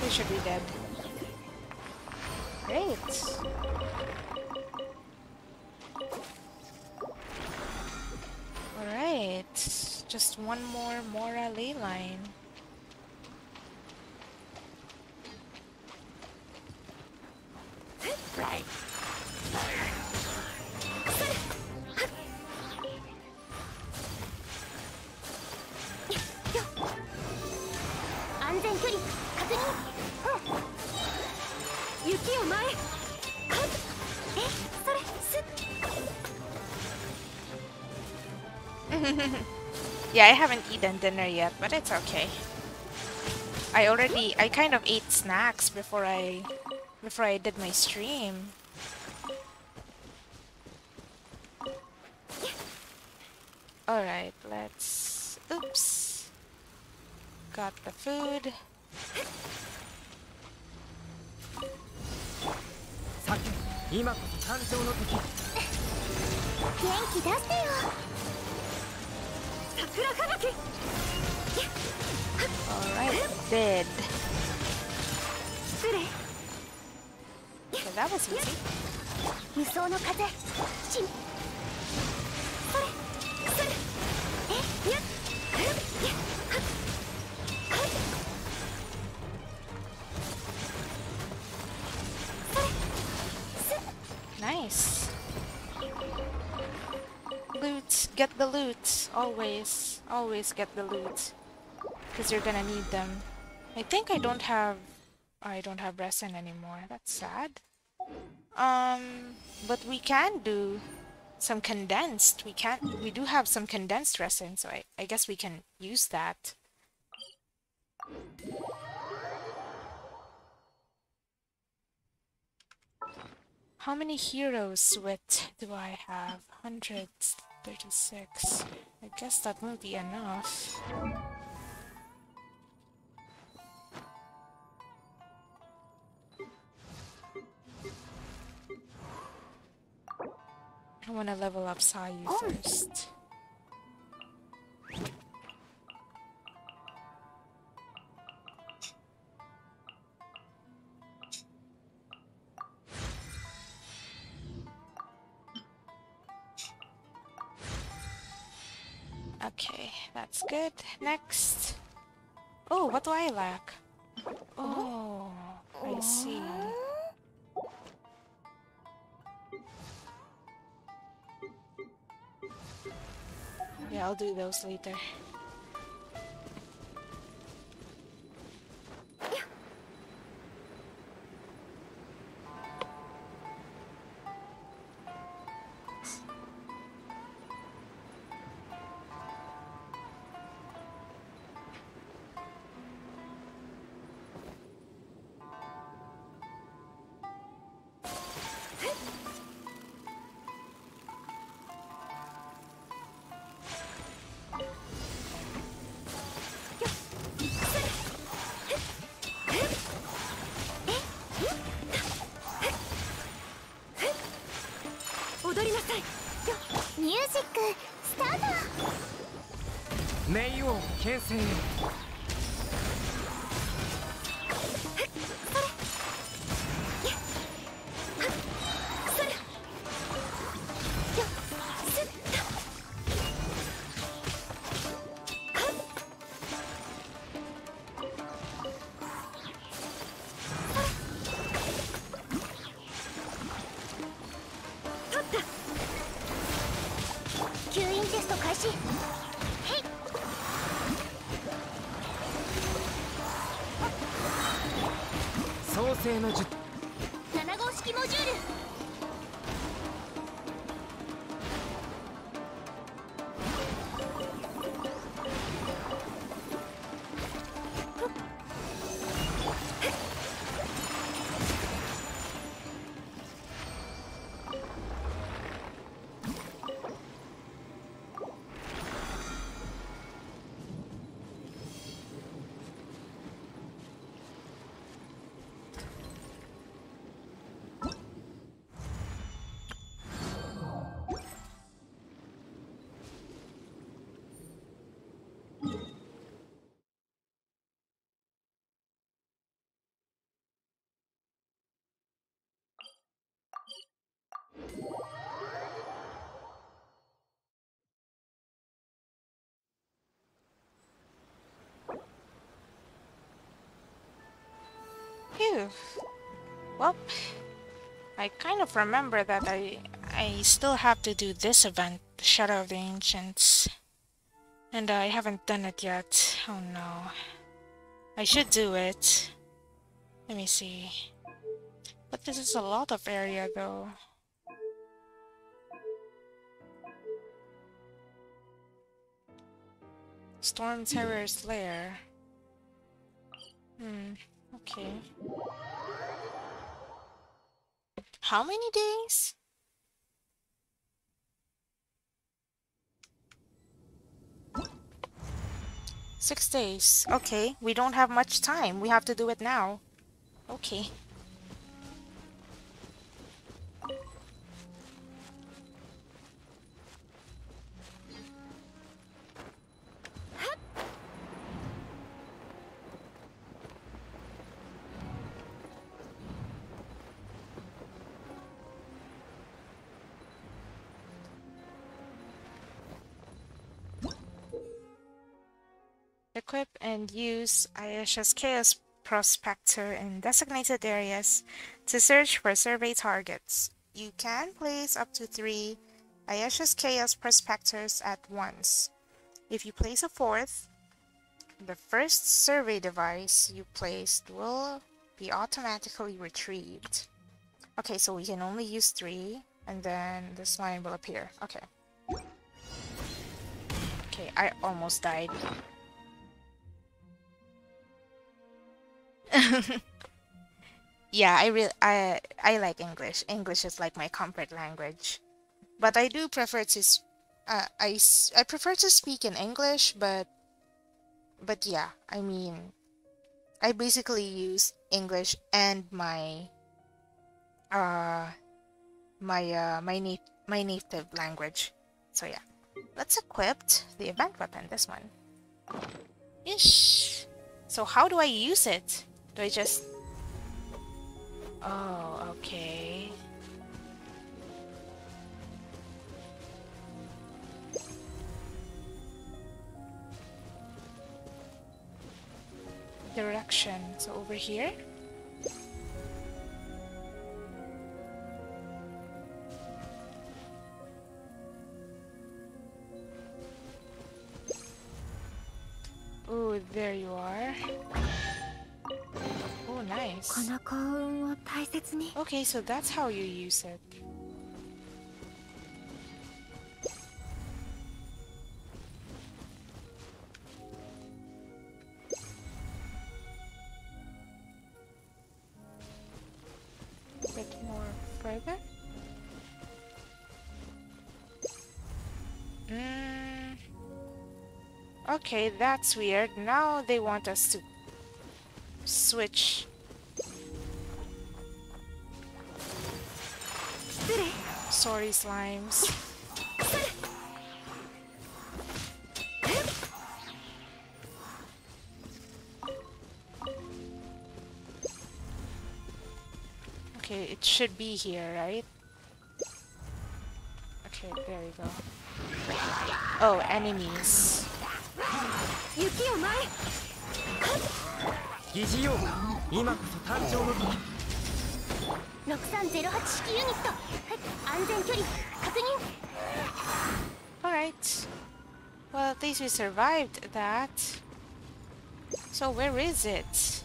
Speaker 4: They should be dead. Great. Alright, just one more Mora ley line. Right.
Speaker 5: Yuki, お前
Speaker 4: Yeah, I haven't eaten dinner yet, but it's okay. I already I kind of ate snacks before I before I did my stream. Alright, let's oops. Got the food.
Speaker 7: さて
Speaker 4: Alright, dead.
Speaker 5: 失礼
Speaker 4: So that was easy.
Speaker 1: 無双の風しんそれそれえやっふっやっはっはっそれすっ
Speaker 4: Nice. Loot. Get the loot. Always. Always get the loot. Because you're gonna need them. I think I don't have... I don't have resin anymore. That's sad. Um, but we can do some condensed. We can't... We do have some condensed resin, so I, I guess we can use that. How many Hero's Wit do I have? 136. I guess that won't be enough. I want to level up Sayu oh. first. That's good. Next. Oh, what do I lack? Oh, I see. Yeah, I'll do those later.
Speaker 7: を牽
Speaker 1: иначе
Speaker 4: Phew. Well, I kind of remember that I I still have to do this event, the Shadow of the Ancients. And I haven't done it yet. Oh no. I should do it. Let me see. But this is a lot of area though. Storm Terror's lair. Hmm, okay. How many days? Six days. Okay, we don't have much time. We have to do it now. Okay. And use Ayesha's Chaos Prospector in designated areas to search for survey targets. You can place up to three Ayesha's Chaos Prospectors at once. If you place a fourth, the first survey device you placed will be automatically retrieved. Okay, so we can only use three, and then this line will appear. Okay. Okay, I almost died. yeah, I really I I like English. English is like my comfort language. But I do prefer to uh, I I prefer to speak in English, but but yeah, I mean I basically use English and my uh my uh my na- my native language. So yeah. Let's equip the event weapon, this one. Ish. So how do I use it? Do I just... Oh, okay. Direction. So over here? Oh, there you are. Oh, nice. Okay, so that's how you use it. A more further. Mm. Okay, that's weird. Now they want us to switch Sorry, slimes. Okay, it should be here, right? Okay, there you go. Oh, enemies.
Speaker 3: 雪を前
Speaker 7: 疑似用今こそ誕生の時
Speaker 1: 6308式ユニットはい安全距離確認
Speaker 4: Alright. Well, at least we survived that. So where is it?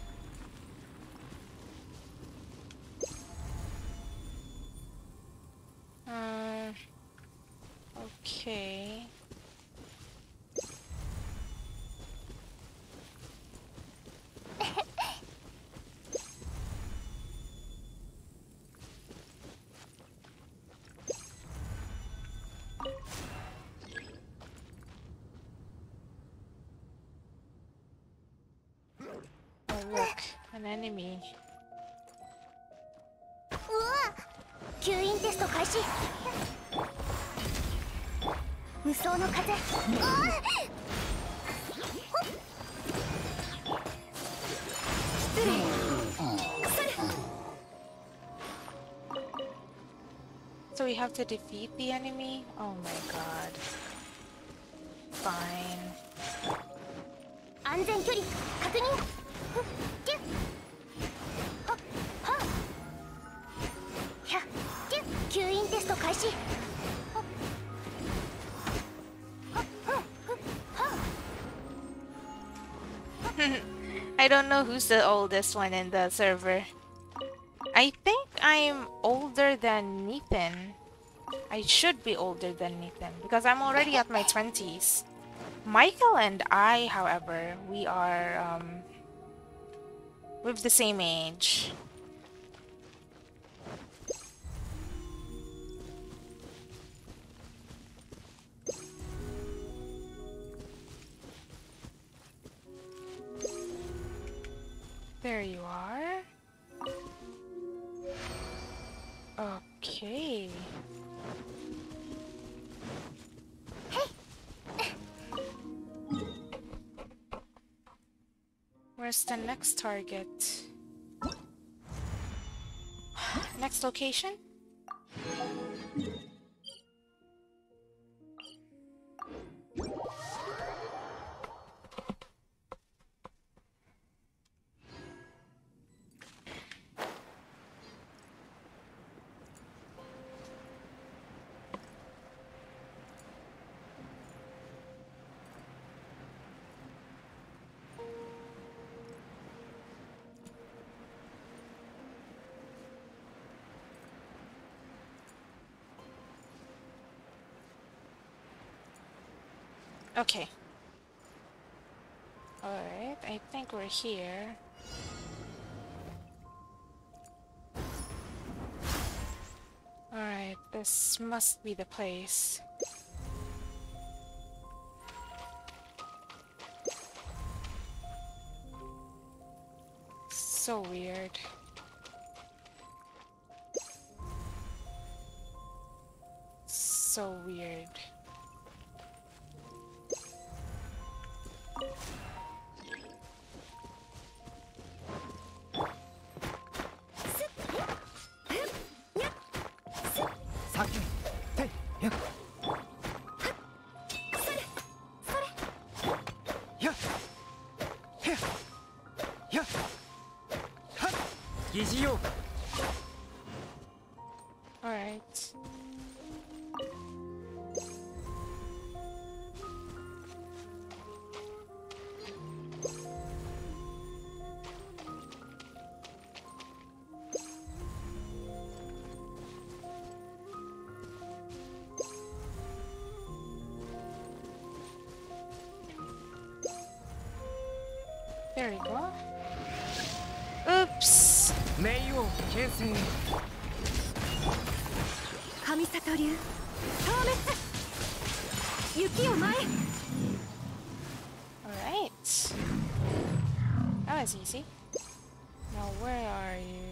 Speaker 4: Uh, okay. look, an enemy.
Speaker 1: うわ吸引テスト開始無双の風うわ
Speaker 4: So we have to defeat the enemy? Oh my god. Fine.
Speaker 1: 安全距離確認
Speaker 4: don't know who's the oldest one in the server. I think I'm older than Nathan. I should be older than Nathan because I'm already at my 20s. Michael and I, however, we are um, with the same age. The next target? Next location? Okay. Alright, I think we're here. Alright, this must be the place. So weird. So weird.
Speaker 3: 雪を前
Speaker 4: Alright. That was easy. Now where are you?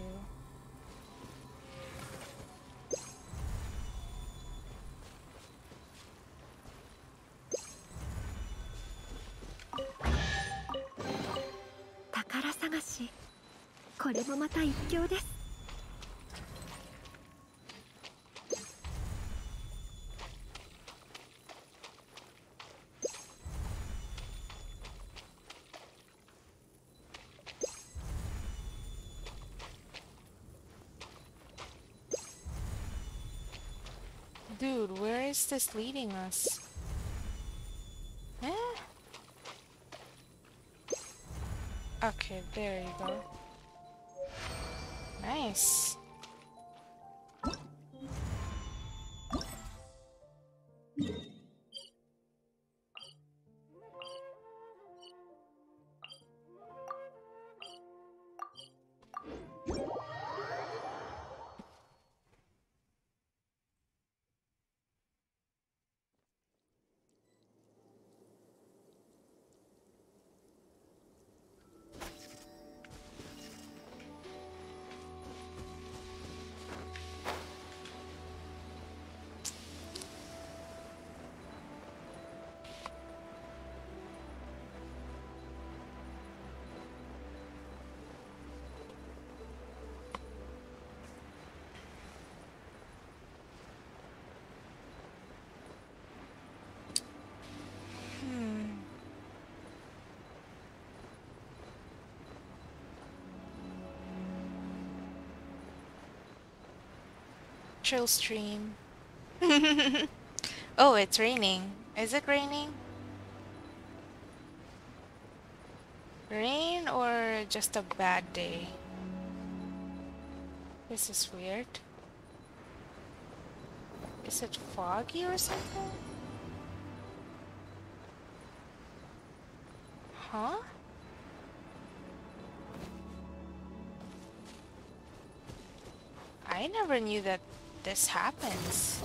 Speaker 3: Takara 宝探しこれもまた一興です
Speaker 4: is this leading us? Eh? Okay, there you go. Nice. Stream. oh, it's raining. Is it raining? Rain or just a bad day? This is weird. Is it foggy or something? Huh? I never knew that this happens.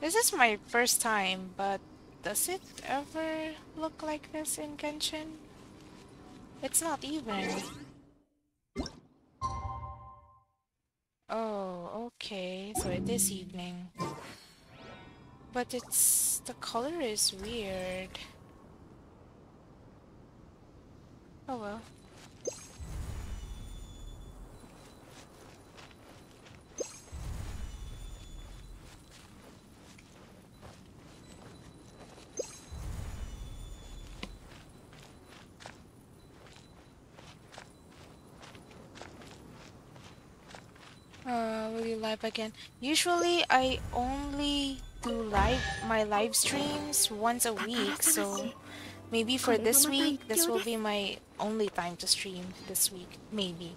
Speaker 4: This is my first time, but does it ever look like this in Genshin? It's not even. Oh, okay, so it is evening. But it's... the color is weird. Oh well. Live again? Usually, I only do live my live streams once a week, so maybe for this week, this will be my only time to stream this week. Maybe.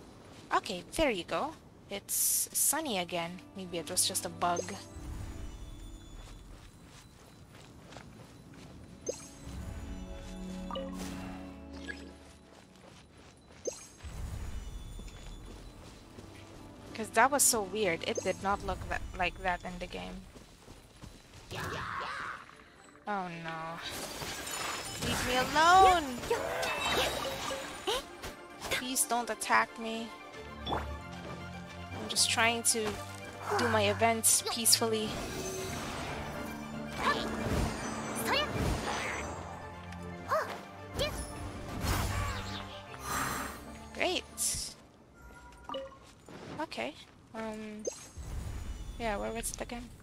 Speaker 4: Okay, there you go. It's sunny again. Maybe it was just a bug. That was so weird. It did not look that, like that in the game. Oh no. Leave me alone! Please don't attack me. I'm just trying to do my events peacefully. Yeah, where was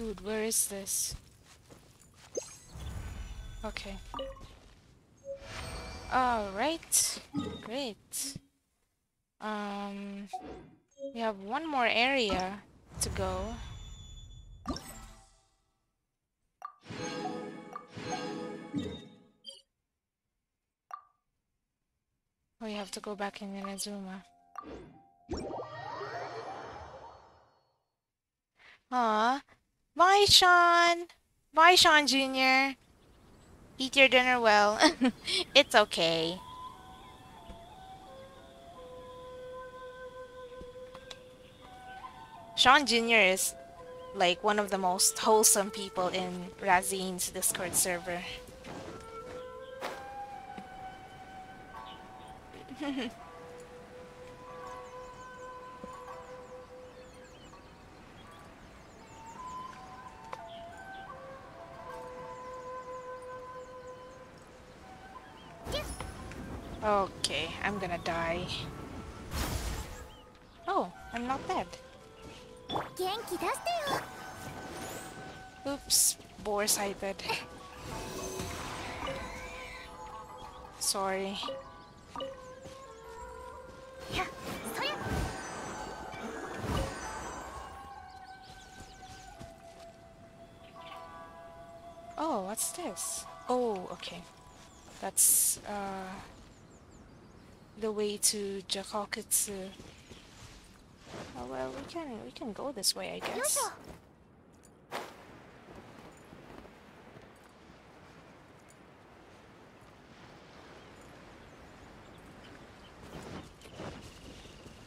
Speaker 4: Dude, where is this? Okay. Alright. Great. Um, we have one more area to go. We have to go back in Inazuma. Aw. Bye, Sean! Bye, Sean Jr. Eat your dinner well. it's okay. Sean Jr. is like one of the most wholesome people in Razine's Discord server. Okay, I'm gonna die. Oh, I'm not dead. Oops, boar-sighted. Sorry. Oh, what's this? Oh, okay. That's, uh the way to Jakokatsu. Oh well, we can we can go this way, I guess.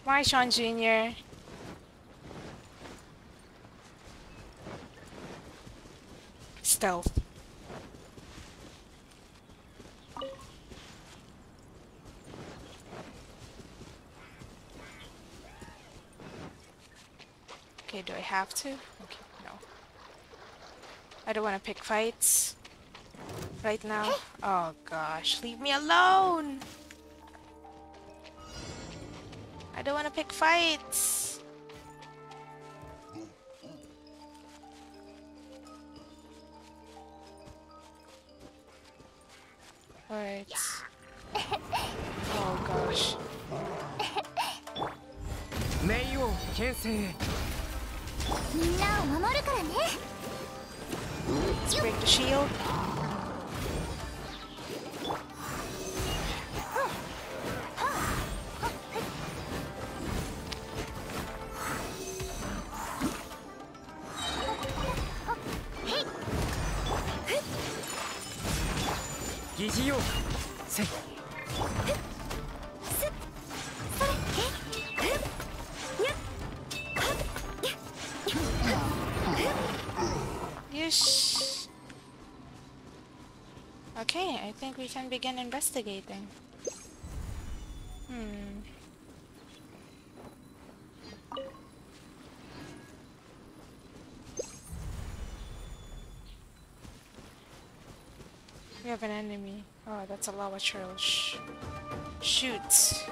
Speaker 4: My Sean Jr. Stealth. Have to? Okay, no. I don't want to pick fights right now. Oh gosh, leave me alone! I don't want to pick fights. We can begin investigating. Hmm. We have an enemy. Oh, that's a lava trail. Sh shoot.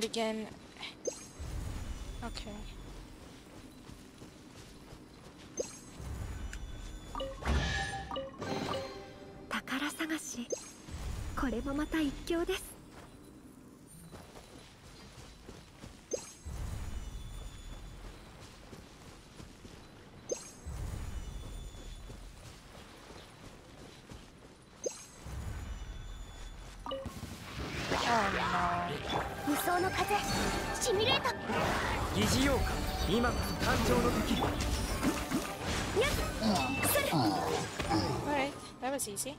Speaker 4: We can
Speaker 1: 風シミュレート
Speaker 7: 疑似妖怪今こその時。
Speaker 4: に、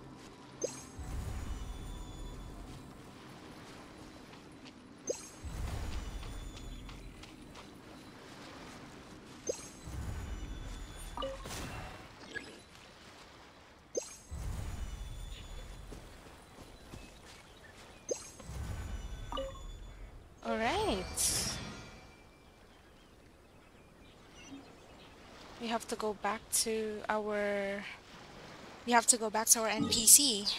Speaker 4: to go back to our... We have to go back to our NPC.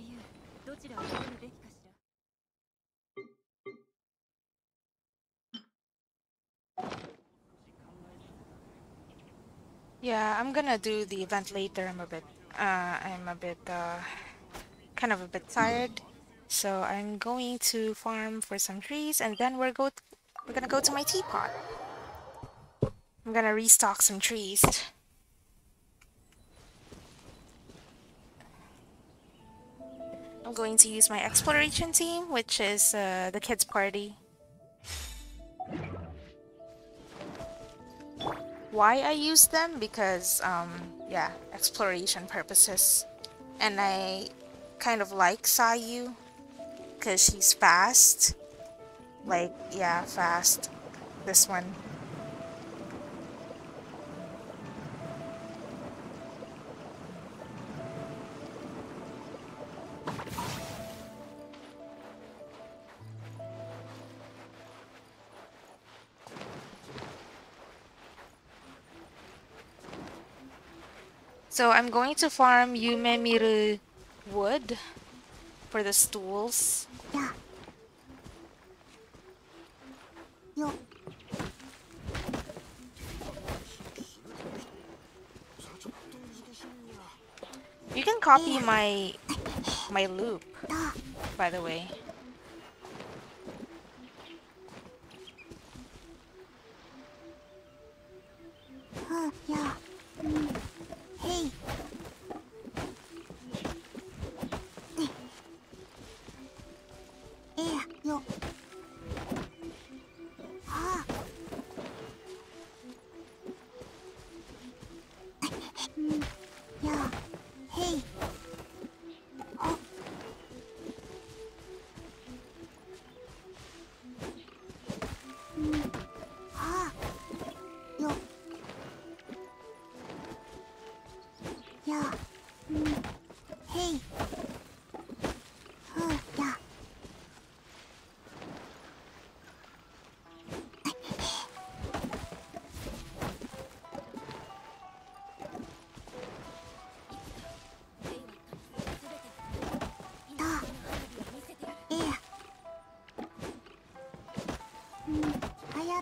Speaker 9: 自由どちらを選ぶべきかしら
Speaker 4: Yeah, I'm gonna do the event later. I'm a bit, uh, I'm a bit, uh, kind of a bit tired. So I'm going to farm for some trees and then we're go we're gonna go to my teapot. I'm gonna restock some trees. Going to use my exploration team, which is uh, the kids' party. Why I use them? Because, um, yeah, exploration purposes. And I kind of like Sayu because she's fast. Like, yeah, fast. This one. So I'm going to farm Yumemiru wood for the stools.
Speaker 3: Yeah.
Speaker 4: You can copy my my loop, by the way.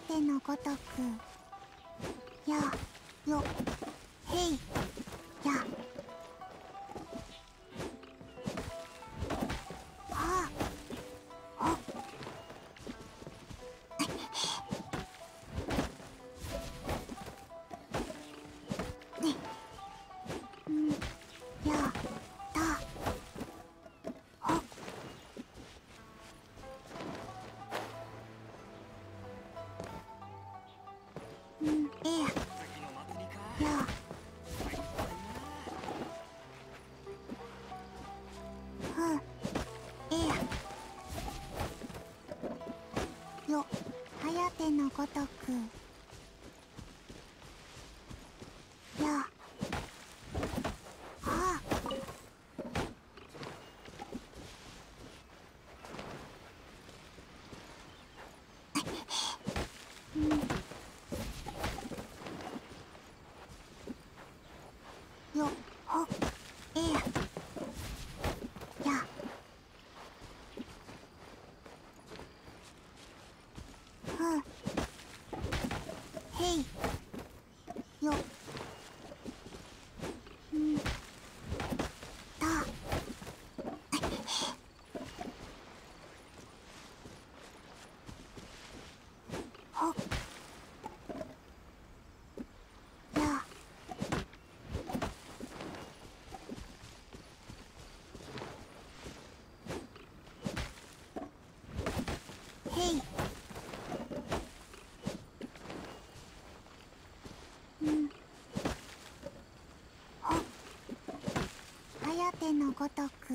Speaker 3: てのごとく。やよ。てのごとく。やはあうん。よほえややふうへいようんだほやへいうんほはやてのごとく。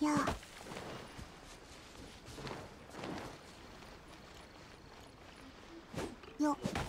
Speaker 3: やよ。え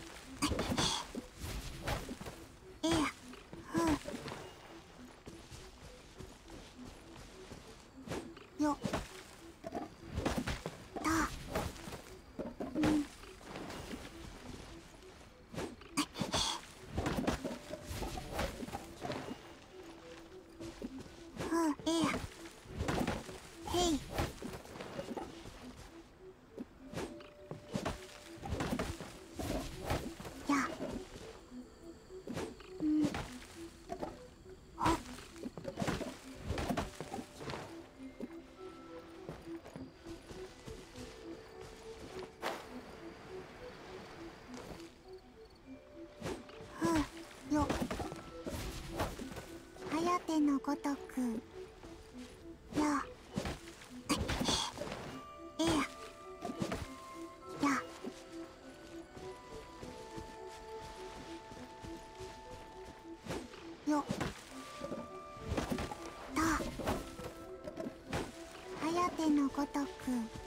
Speaker 3: てのごとく。やえややよ。たはやてのごとく。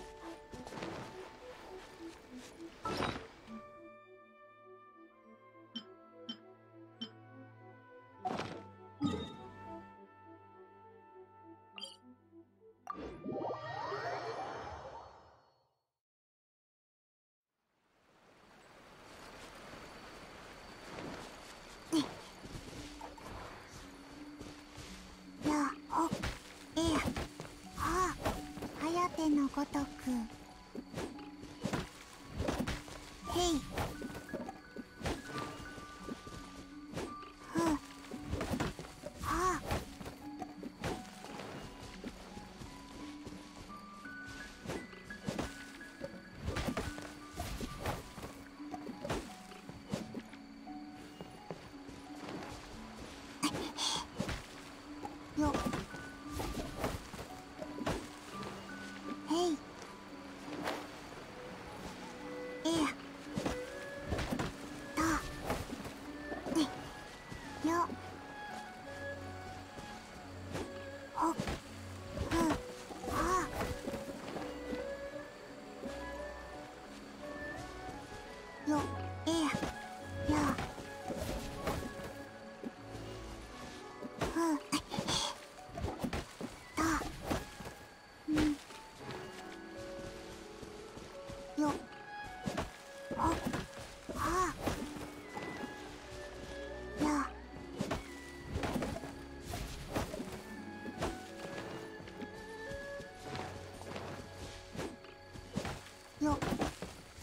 Speaker 3: よ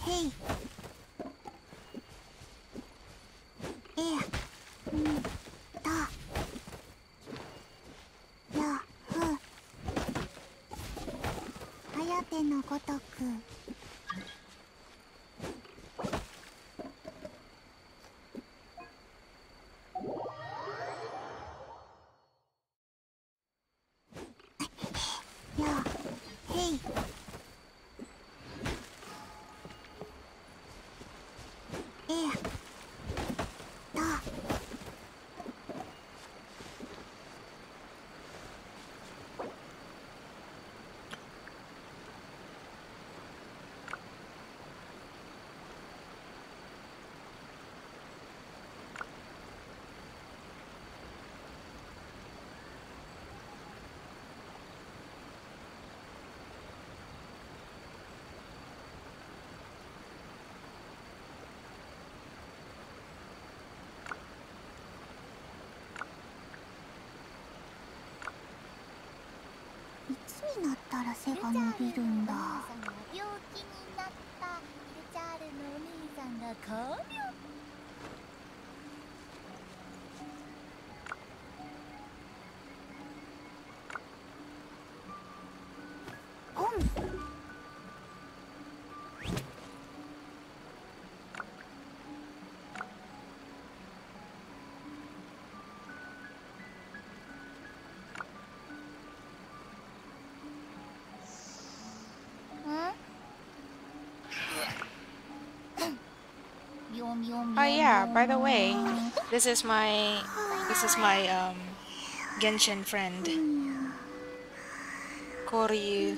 Speaker 3: へいえやんたやふ。はやてのごとく。えったら背が伸びるんだ。病気になった。ルチャールのお兄さんが巧妙
Speaker 4: Oh yeah, by the way, this is my this is my um Genshin friend. Koryu.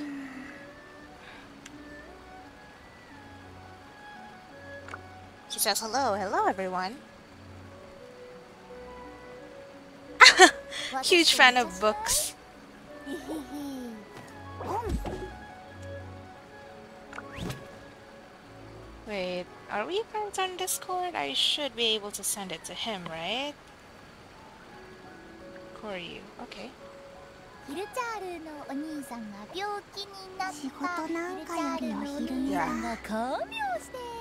Speaker 4: He says hello, hello everyone. Huge fan of books. we friends on Discord? I should be able to send it to him, right? Koryu, okay.
Speaker 3: ヒルチャールのお兄さんが病気になった
Speaker 1: 仕事なんかよりも
Speaker 3: ヒルチャールのお兄さんが巧妙してん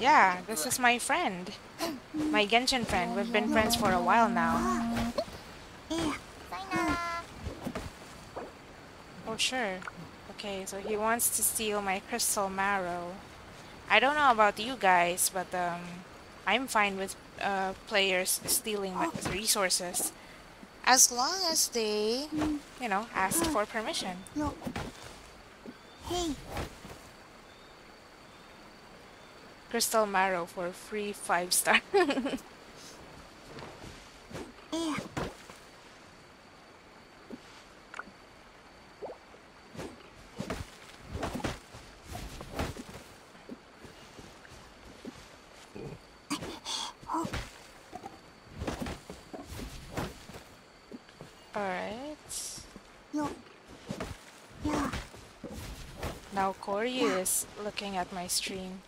Speaker 4: Yeah, this is my friend. My Genshin friend. We've been friends for a while now. Oh, sure. Okay, so he wants to steal my crystal marrow. I don't know about you guys, but um, I'm fine with uh, players stealing resources. As long as they, you know, ask for permission. Crystal Marrow for free 5 star. yeah. Corey is looking at my stream.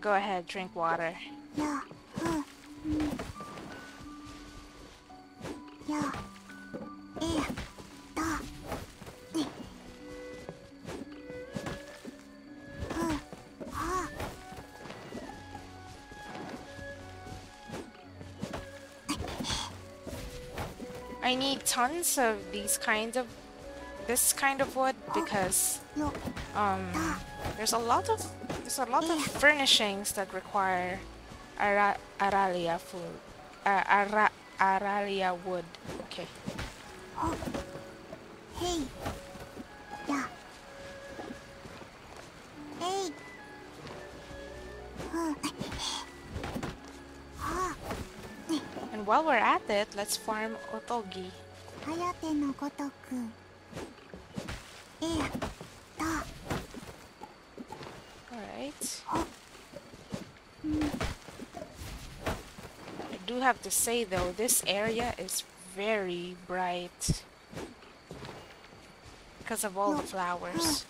Speaker 4: go ahead, drink water. I need tons of these kinds of this kind of wood because um there's a lot of there's a lot of furnishings that require ara Aralia food. Uh, ara Aralia wood. Okay.
Speaker 1: Oh. Hey. Yeah. Hey. Oh. Oh.
Speaker 4: And while we're at it, let's farm otogi.
Speaker 1: Hayate no
Speaker 4: gotoku. Do have to say though, this area is very bright because of all the flowers.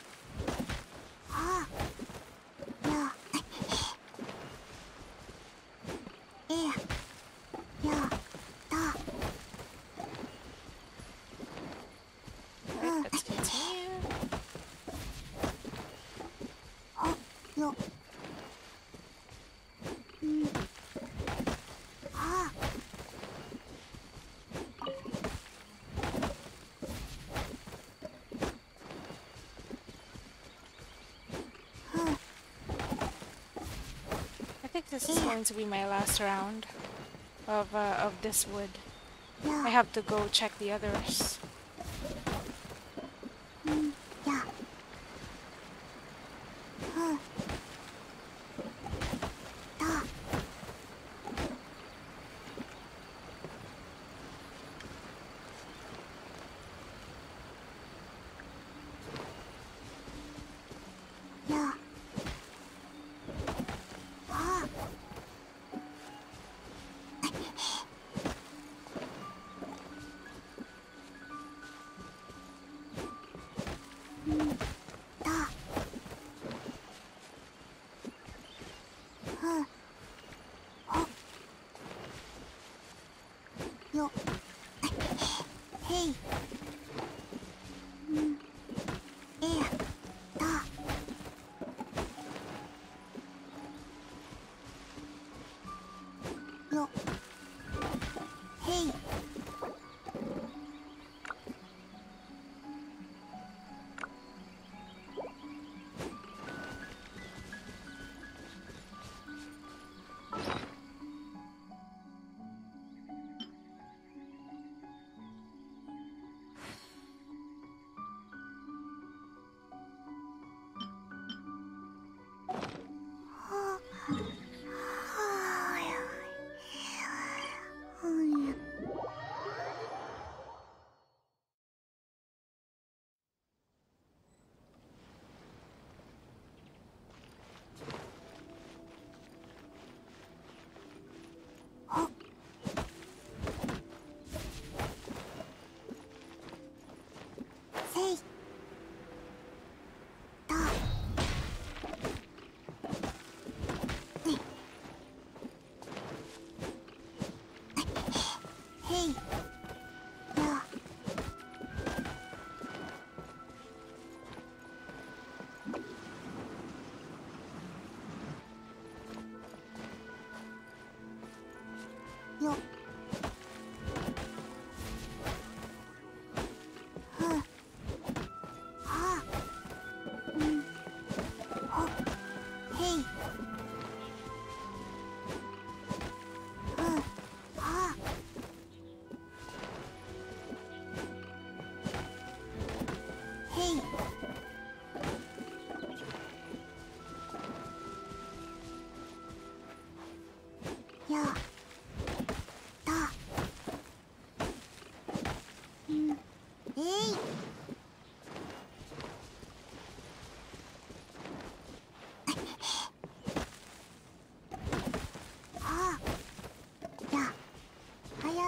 Speaker 4: This is going to be my last round of uh, of this wood. I have to go check the others.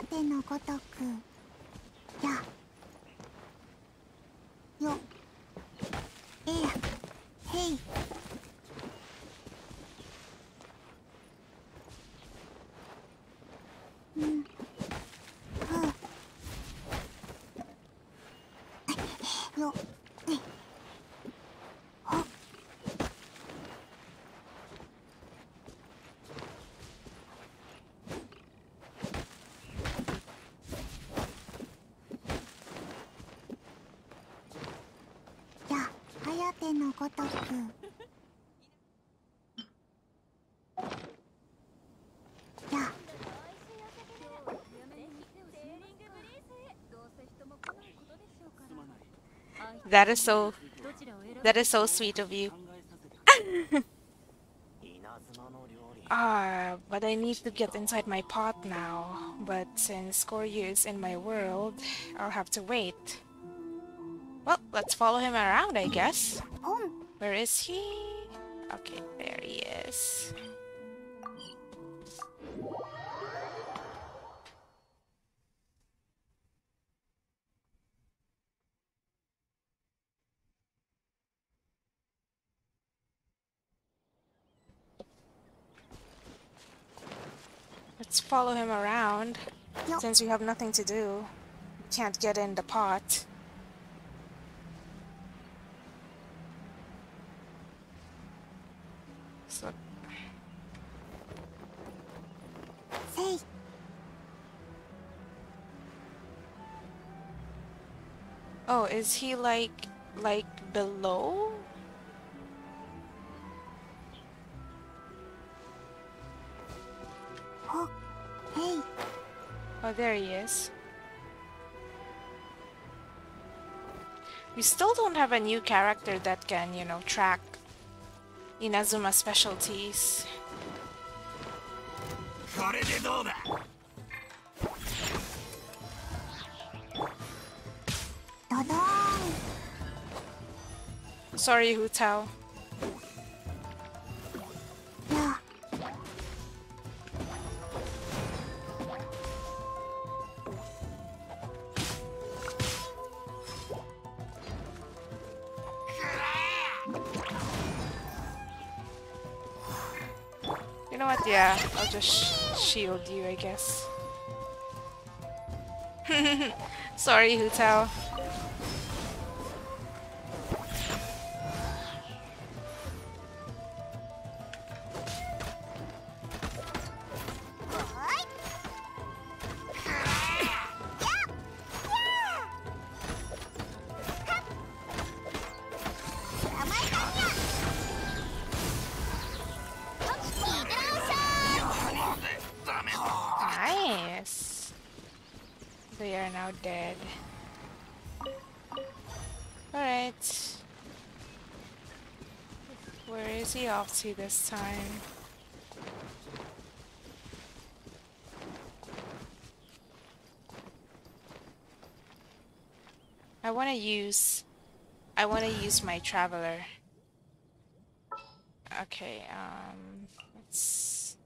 Speaker 1: てのごとく。やよ。えや。へい。うん。ふう。よ。え てのごとくや
Speaker 4: That is so that is so sweet of you.
Speaker 10: 稲妻の料理
Speaker 4: Ah, but I need to get inside my pot now. But since Koryu is in my world, I'll have to wait. Well, let's follow him around, I guess. Where is he? Okay, there he is. Let's follow him around. Since we have nothing to do, we can't get in the pot. is he like like below?
Speaker 1: Ho, hey,
Speaker 4: Oh, there he is. We still don't have a new character that can, you know, track Inazuma specialties.
Speaker 7: これでどうだ
Speaker 4: Sorry, Hu Tao.
Speaker 1: や
Speaker 4: You know what? Yeah, I'll just sh shield you, I guess. Sorry, Hu Tao. Nice. This time? I want to use I want to use my traveler. Okay, um let's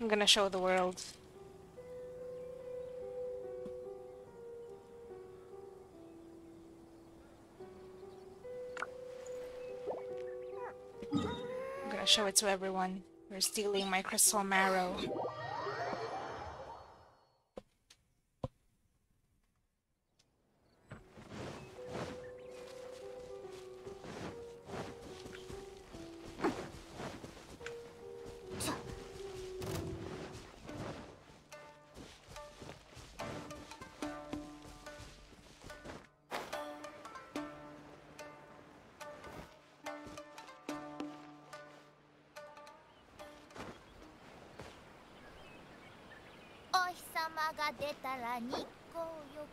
Speaker 4: I'm gonna show the world. I'm gonna show it to everyone. We're stealing my crystal marrow.「
Speaker 1: 様が出たら日光浴。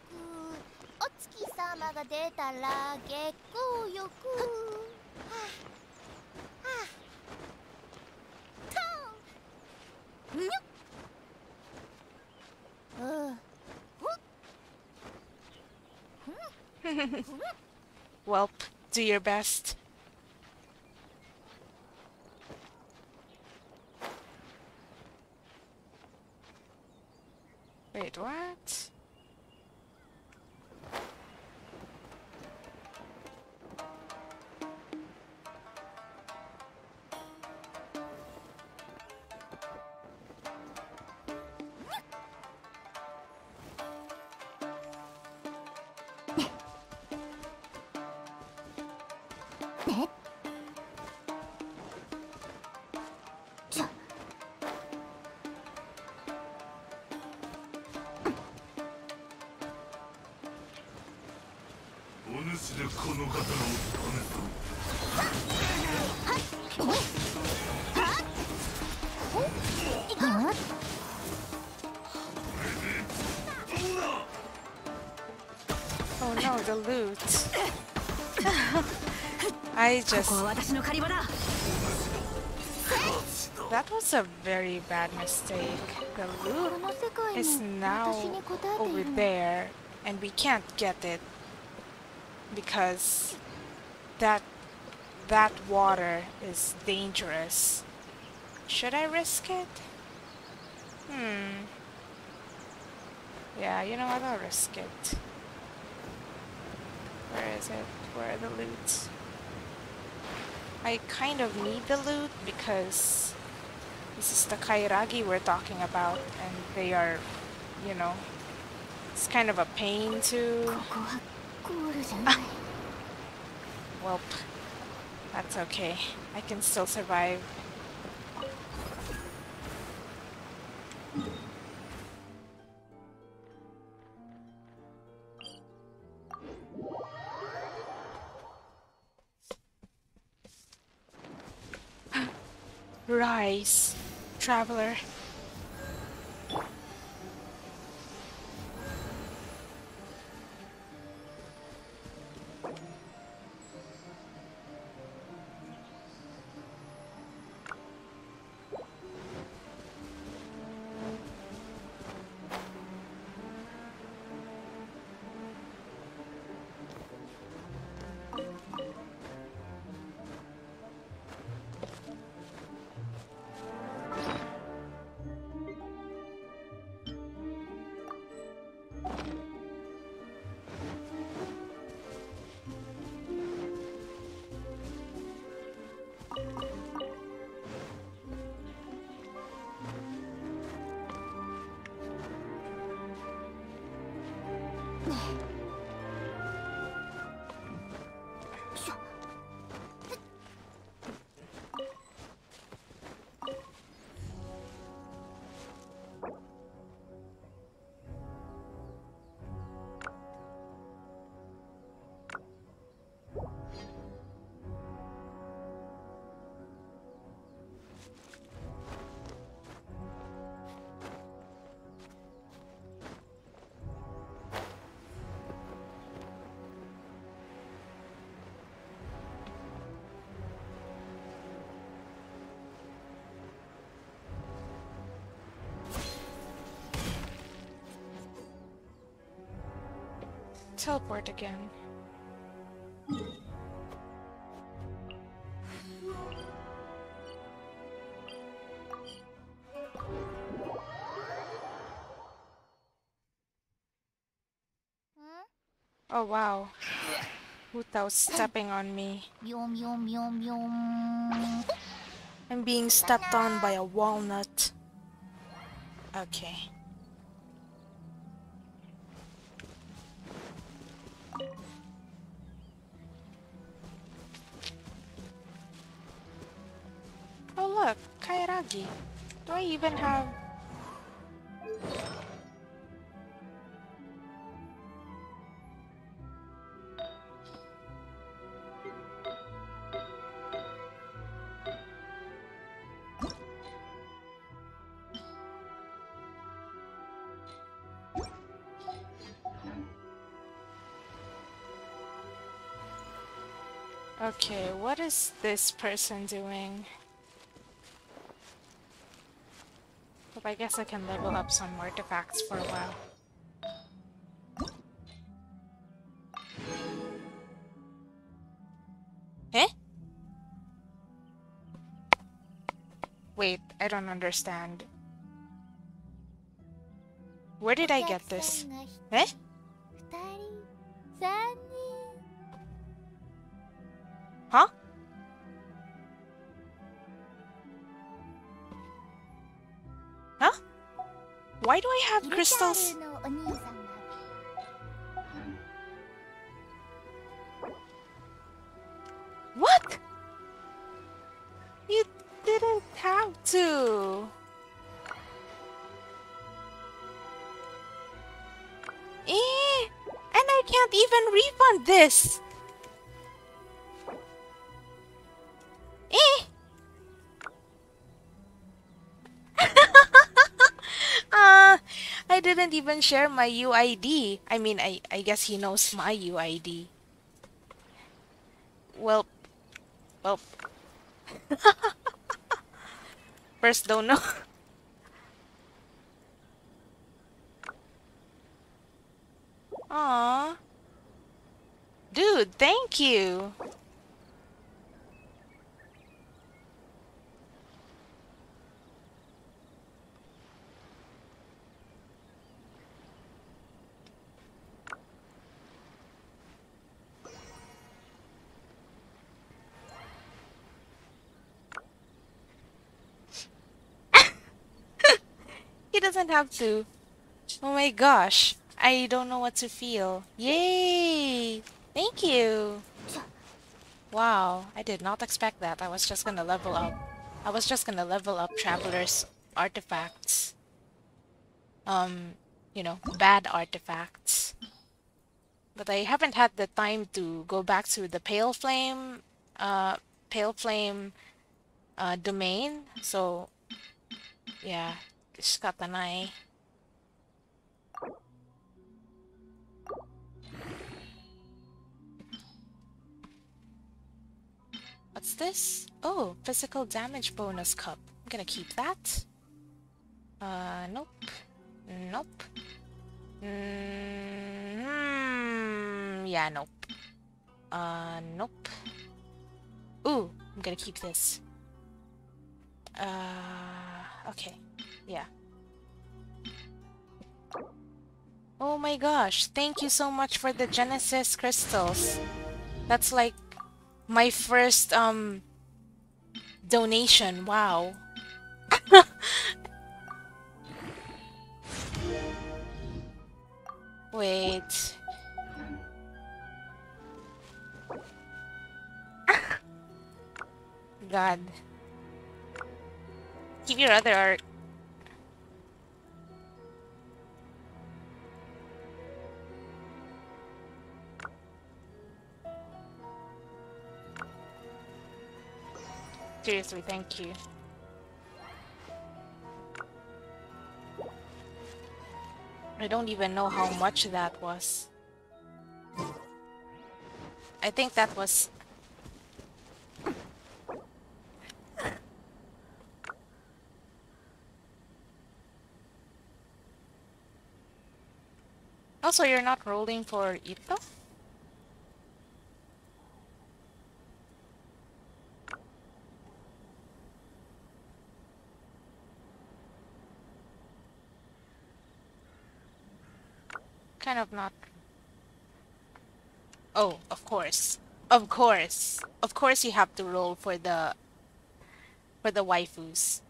Speaker 1: お月様が出たら月光浴。
Speaker 4: Welp, do your best. I just... That was a very bad mistake. The loot is now over there and we can't get it because that that water is dangerous. Should I risk it? Hmm. Yeah, you know what? I'll risk it. Where is it? Where are the loots? I kind of need the loot because this is the Kairagi we're talking about and they are, you know, it's kind of a pain to... Welp. That's okay. I can still survive. Traveler. teleport again. Oh wow. Without stepping on me. I'm being stepped on by a walnut. Okay. Do I even have... Okay, what is this person doing? I guess I can level up some artifacts for a while. Eh? Wait, I don't understand. Where did I get this? Eh? Huh? Why do I have crystals? What? You didn't have to. Eh, and I can't even refund this. Even share my UID. I mean, I, I guess he knows my UID. Well, well. First, don't know. Aw. Dude, thank you. Doesn't have to. Oh my gosh. I don't know what to feel. Yay! Thank you. Wow, I did not expect that. I was just gonna level up. I was just gonna level up Traveler's artifacts. Um, you know, bad artifacts. But I haven't had the time to go back to the Pale Flame, uh, Pale Flame, uh, domain. So, yeah, 仕方ない。What's this? Oh, physical damage bonus cup. I'm gonna keep that. Uh, nope. Nope. Mm, yeah, nope. Uh, nope. Ooh, I'm gonna keep this. Uh, okay. Yeah. Oh my gosh, thank you so much for the Genesis crystals. That's like my first um donation. Wow. Wait. God. Give your other art. Seriously, thank you. I don't even know how much that was. I think that was... Also, you're not rolling for Itto? Kind of not. Oh, of course. Of course. Of course you have to roll for the for the waifus.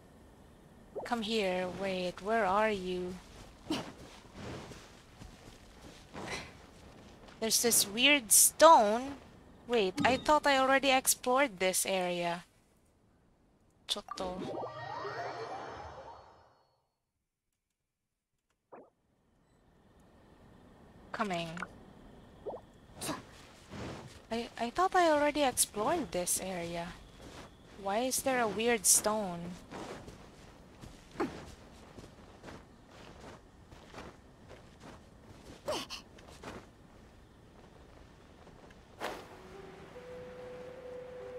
Speaker 4: Come here. Wait, where are you? There's this weird stone. Wait, I thought I already explored this area. Chotto. Coming. I, I thought I already explored this area. Why is there a weird stone?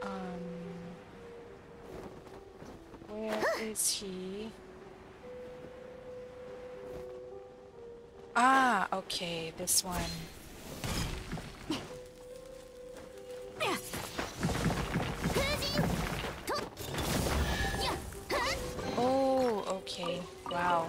Speaker 4: Um, where is he? Ah, okay, this one. Oh, okay. Wow.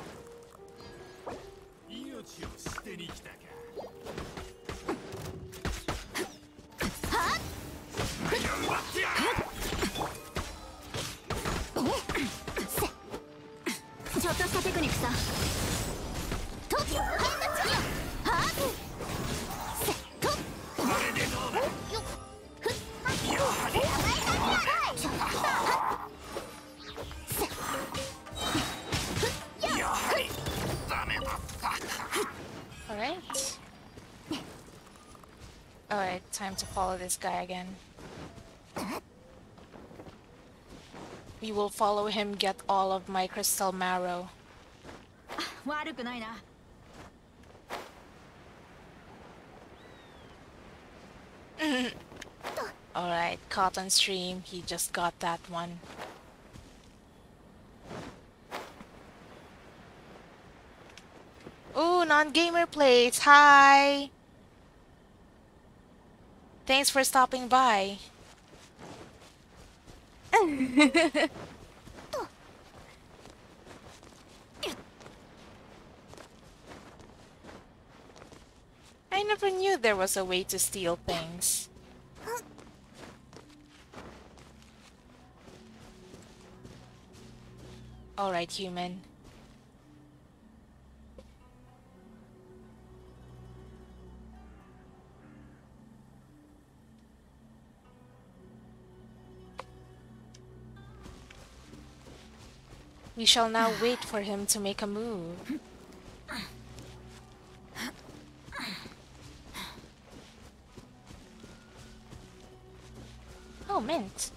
Speaker 4: to follow this guy again. We will follow him, get all of my crystal marrow. Alright, Cotton Stream, he just got that one. Ooh, non-gamer plates, hi! Thanks for stopping by. I never knew there was a way to steal things. Alright, human. We shall now wait for him to make a move. Oh, mint.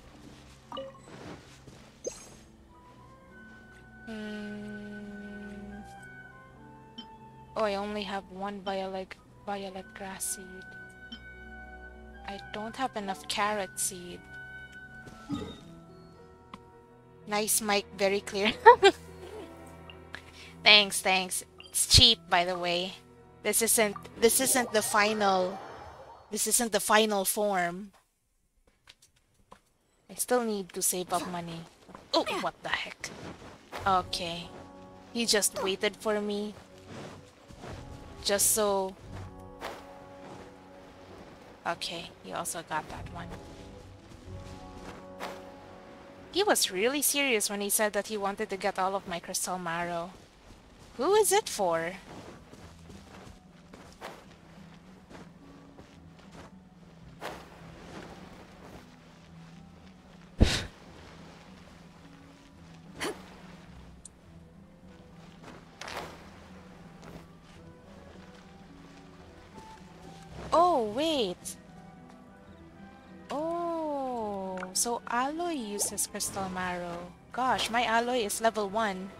Speaker 4: Hmm. Oh, I only have one violet, violet grass seed. I don't have enough carrot seed. Nice mic, very clear. thanks, thanks. It's cheap, by the way. This isn't this isn't the final this isn't the final form. I still need to save up money. Oh, what the heck? Okay. He just waited for me. Just so... Okay, he also got that one. He was really serious when he said that he wanted to get all of my crystal marrow. Who is it for? Oh, wait. So Aloy uses Crystal Marrow. Gosh, my Aloy is level 1.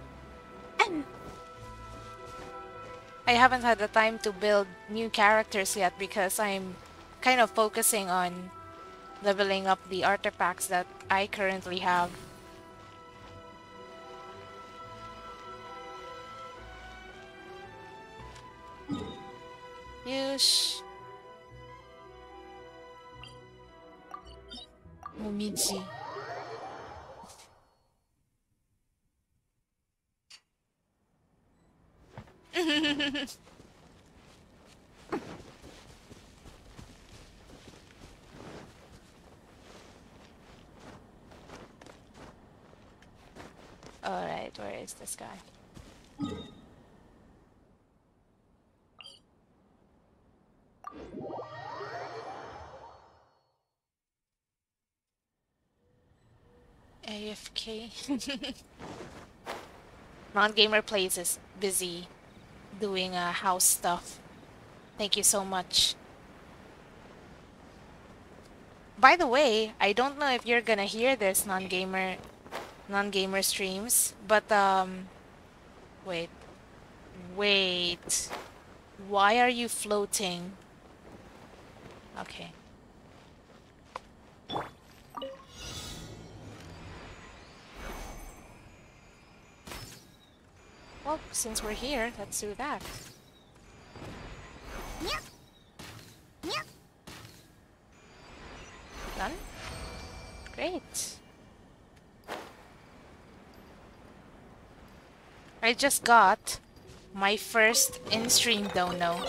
Speaker 4: I haven't had the time to build new characters yet because I'm kind of focusing on leveling up the artifacts that I currently have. Yush. Momiji. Alright, where is this guy? AFK. Non-gamer plays is busy doing uh, house stuff. Thank you so much. By the way, I don't know if you're gonna hear this non-gamer non-gamer streams, but um wait. Wait. Why are you floating? Okay. Well, since we're here, let's do that.
Speaker 1: Yep. Yep.
Speaker 4: Done? Great. I just got my first in-stream dono.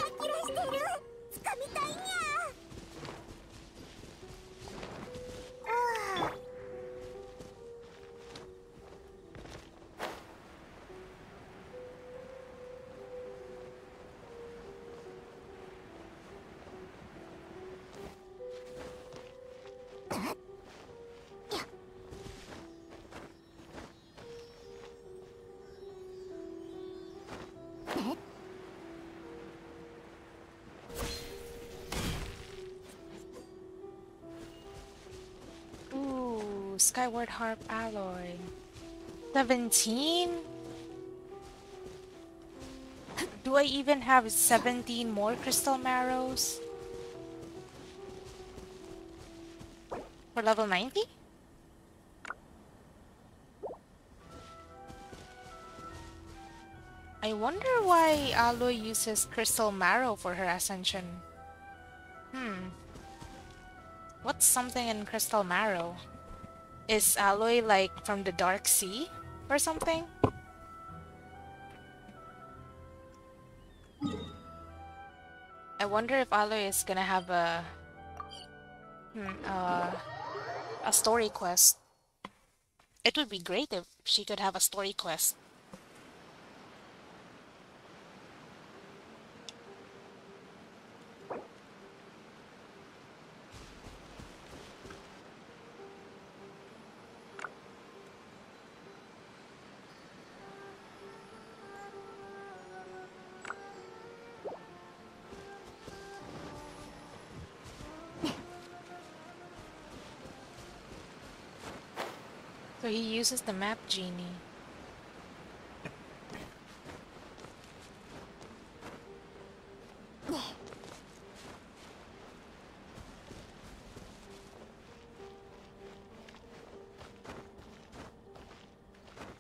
Speaker 4: Skyward Harp Aloy? 17? Do I even have 17 more crystal marrows? For level 90? I wonder why Aloy uses crystal marrow for her ascension. Hmm. What's something in crystal marrow? Is Aloy like from the dark sea or something? I wonder if Aloy is gonna have a hmm, uh, a story quest. It would be great if she could have a story quest. Uses the map genie.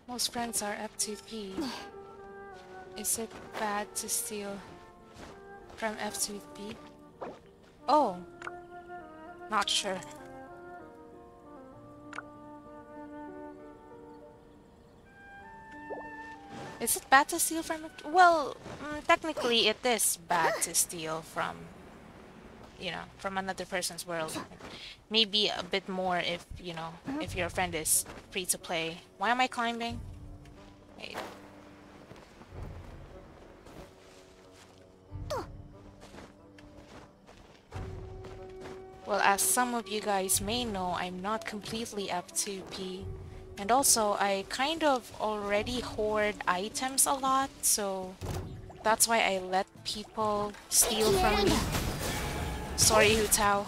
Speaker 4: Most friends are F2P. Is it bad to steal from F2P? Oh, not sure. Is it bad to steal from it? Well, mm, technically it is bad to steal from, you know, from another person's world. Maybe a bit more if, you know, if your friend is free to play. Why am I climbing? Wait. Well, as some of you guys may know, I'm not completely F2P. And also, I kind of already hoard items a lot, so that's why I let people steal from me. Sorry, Hu Tao.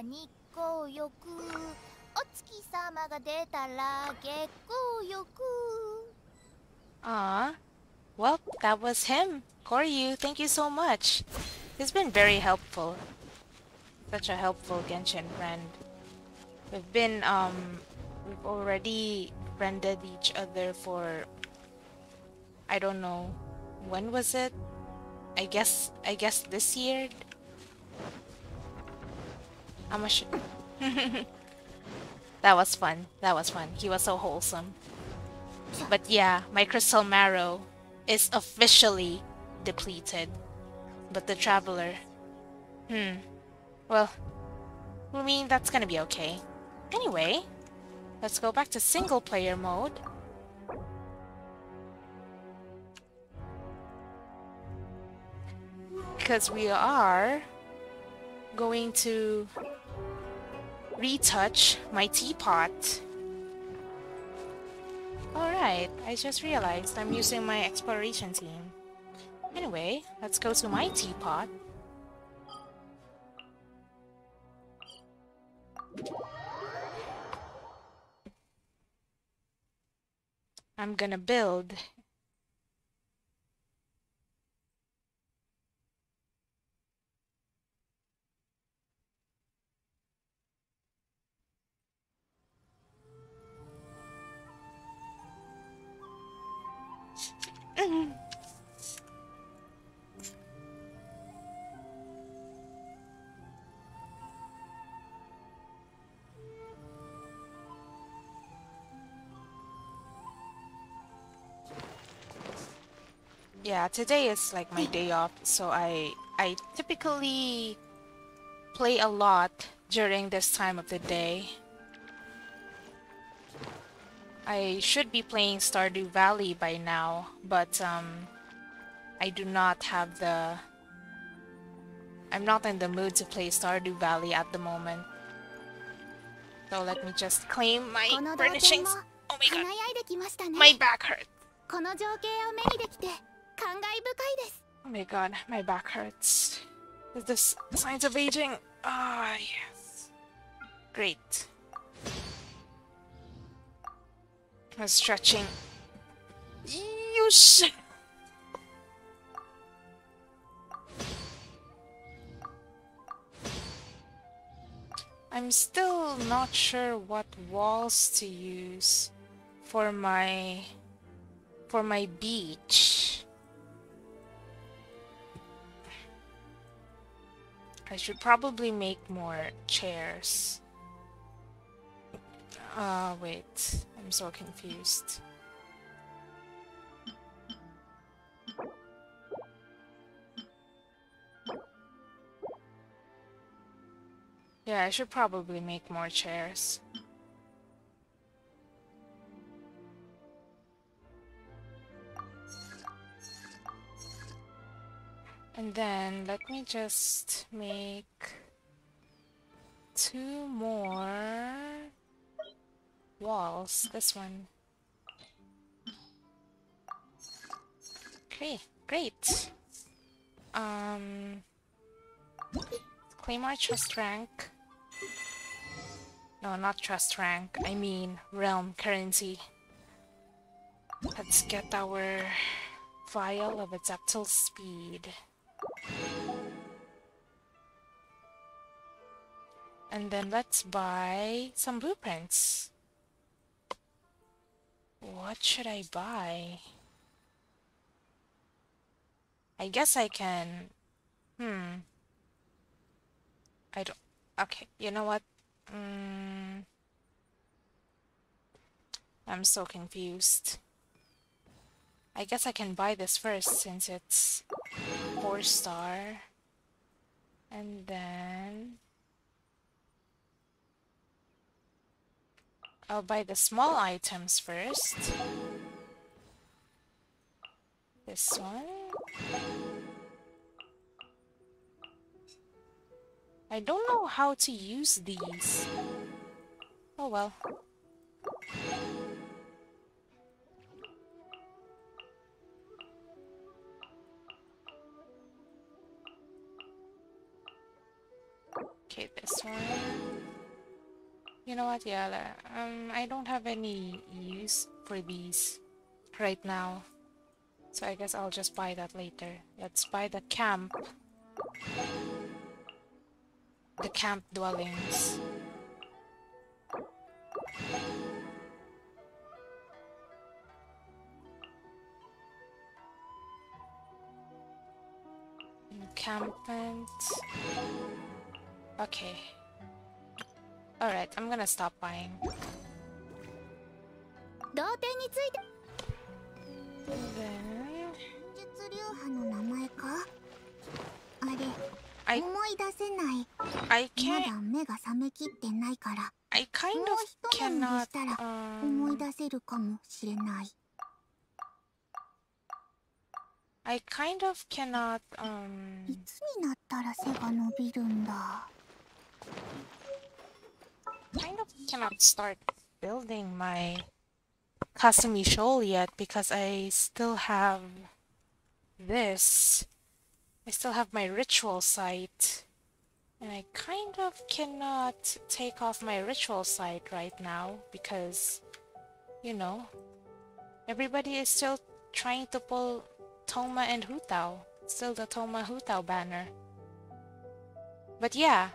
Speaker 1: 出たら日光浴お月様が出たら月光浴
Speaker 4: Ah, well, that was him. Koryu, thank you so much. He's been very helpful. Such a helpful Genshin friend. We've been, um, we've already friended each other for, I don't know, when was it? I guess, I guess this year? How much? that was fun. That was fun. He was so wholesome. But yeah, my crystal marrow is officially depleted. But the traveler... Hmm. Well, I mean, that's gonna be okay. Anyway, let's go back to single player mode. Because we are going to retouch my teapot. Alright, I just realized I'm using my exploration team. Anyway, let's go to my teapot. I'm gonna build Yeah, today is like my day off, so I I typically play a lot during this time of the day. I should be playing Stardew Valley by now, but um, I do not have the... I'm not in the mood to play Stardew Valley at the moment. So let me just claim my furnishings. Oh my god. My back hurts. Oh my god, my back hurts. Is this signs of aging? Ah, oh, yes. Great. I was stretching. Yush! I'm still not sure what walls to use for my for my beach. I should probably make more chairs. Uh, wait. I'm so confused. Yeah, I should probably make more chairs. And then let me just make two more walls. This one. Okay, great. Um, claim our trust rank. No, not trust rank. I mean realm currency. Let's get our vial of Adeptal speed. And then let's buy some blueprints. What should I buy? I guess I can... Hmm. I don't... Okay, you know what? Mm, I'm so confused. I guess I can buy this first since it's 4 star. And then... I'll buy the small items first. This one. I don't know how to use these. Oh well. Okay, this one. You know what, yeah, la- um, I don't have any use for these right now. So I guess I'll just buy that later. Let's buy the camp. The camp dwellings. Encampment. Okay. Alright, I'm gonna stop buying.
Speaker 1: 同点について。術流派の名前か？あれ
Speaker 4: I
Speaker 1: 思い出せない。
Speaker 4: I
Speaker 1: ま
Speaker 4: can't
Speaker 1: だ目が覚めきってないから。
Speaker 4: I kind
Speaker 1: もう
Speaker 4: of
Speaker 1: 一眠り
Speaker 4: cannot
Speaker 1: したら
Speaker 4: um
Speaker 1: 思い出せるかもしれない。
Speaker 4: I kind of cannot um
Speaker 1: いつになったら背が伸びるんだ？
Speaker 4: Kind of cannot start building my Kasumi Shoal yet because I still have this. I still have my ritual site. And I kind of cannot take off my ritual site right now because, you know, everybody is still trying to pull Thoma and Hu Tao. Still the Thoma Hutao banner. But yeah,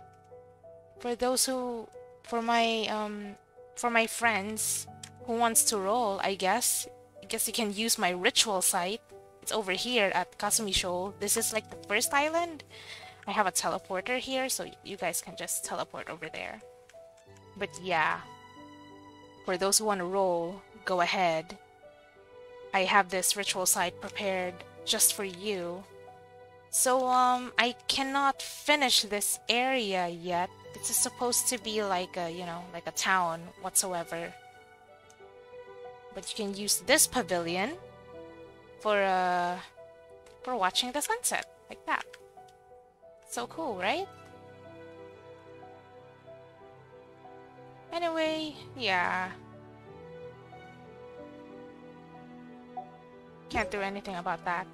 Speaker 4: for those who for my um for my friends who wants to roll, I guess. I guess you can use my ritual site. It's over here at Kasumi Shoal. This is like the first island. I have a teleporter here, so you guys can just teleport over there. But yeah, for those who want to roll, go ahead. I have this ritual site prepared just for you. So, um, I cannot finish this area yet. It's supposed to be like a, you know, like a town whatsoever. But you can use this pavilion for, uh, for watching the sunset, like that. So cool, right? Anyway, yeah. Can't do anything about that.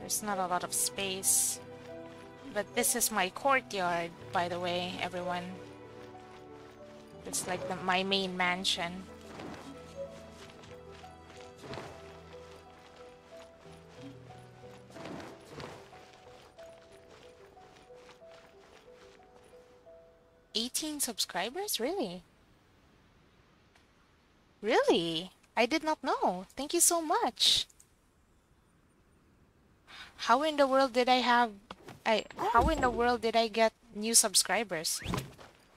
Speaker 4: There's not a lot of space. But this is my courtyard, by the way, everyone. It's like the, my main mansion. Eighteen subscribers? Really? Really? I did not know. Thank you so much. How in the world did I have I, oh. how in the world did I get new subscribers?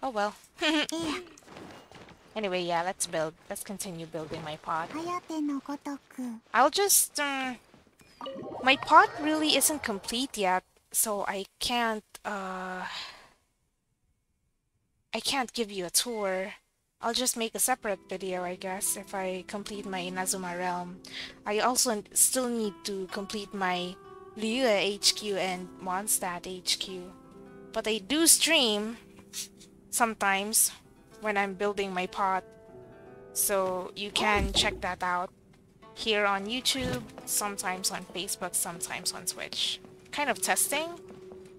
Speaker 4: Oh well. anyway, yeah, let's build. Let's continue building my pot. I'll just... Um, my pot really isn't complete yet, so I can't... Uh, I can't give you a tour. I'll just make a separate video, I guess, if I complete my Inazuma Realm. I also still need to complete my Liyue HQ and Mondstadt HQ. But I do stream sometimes when I'm building my pot. So you can check that out here on YouTube, sometimes on Facebook, sometimes on Twitch. Kind of testing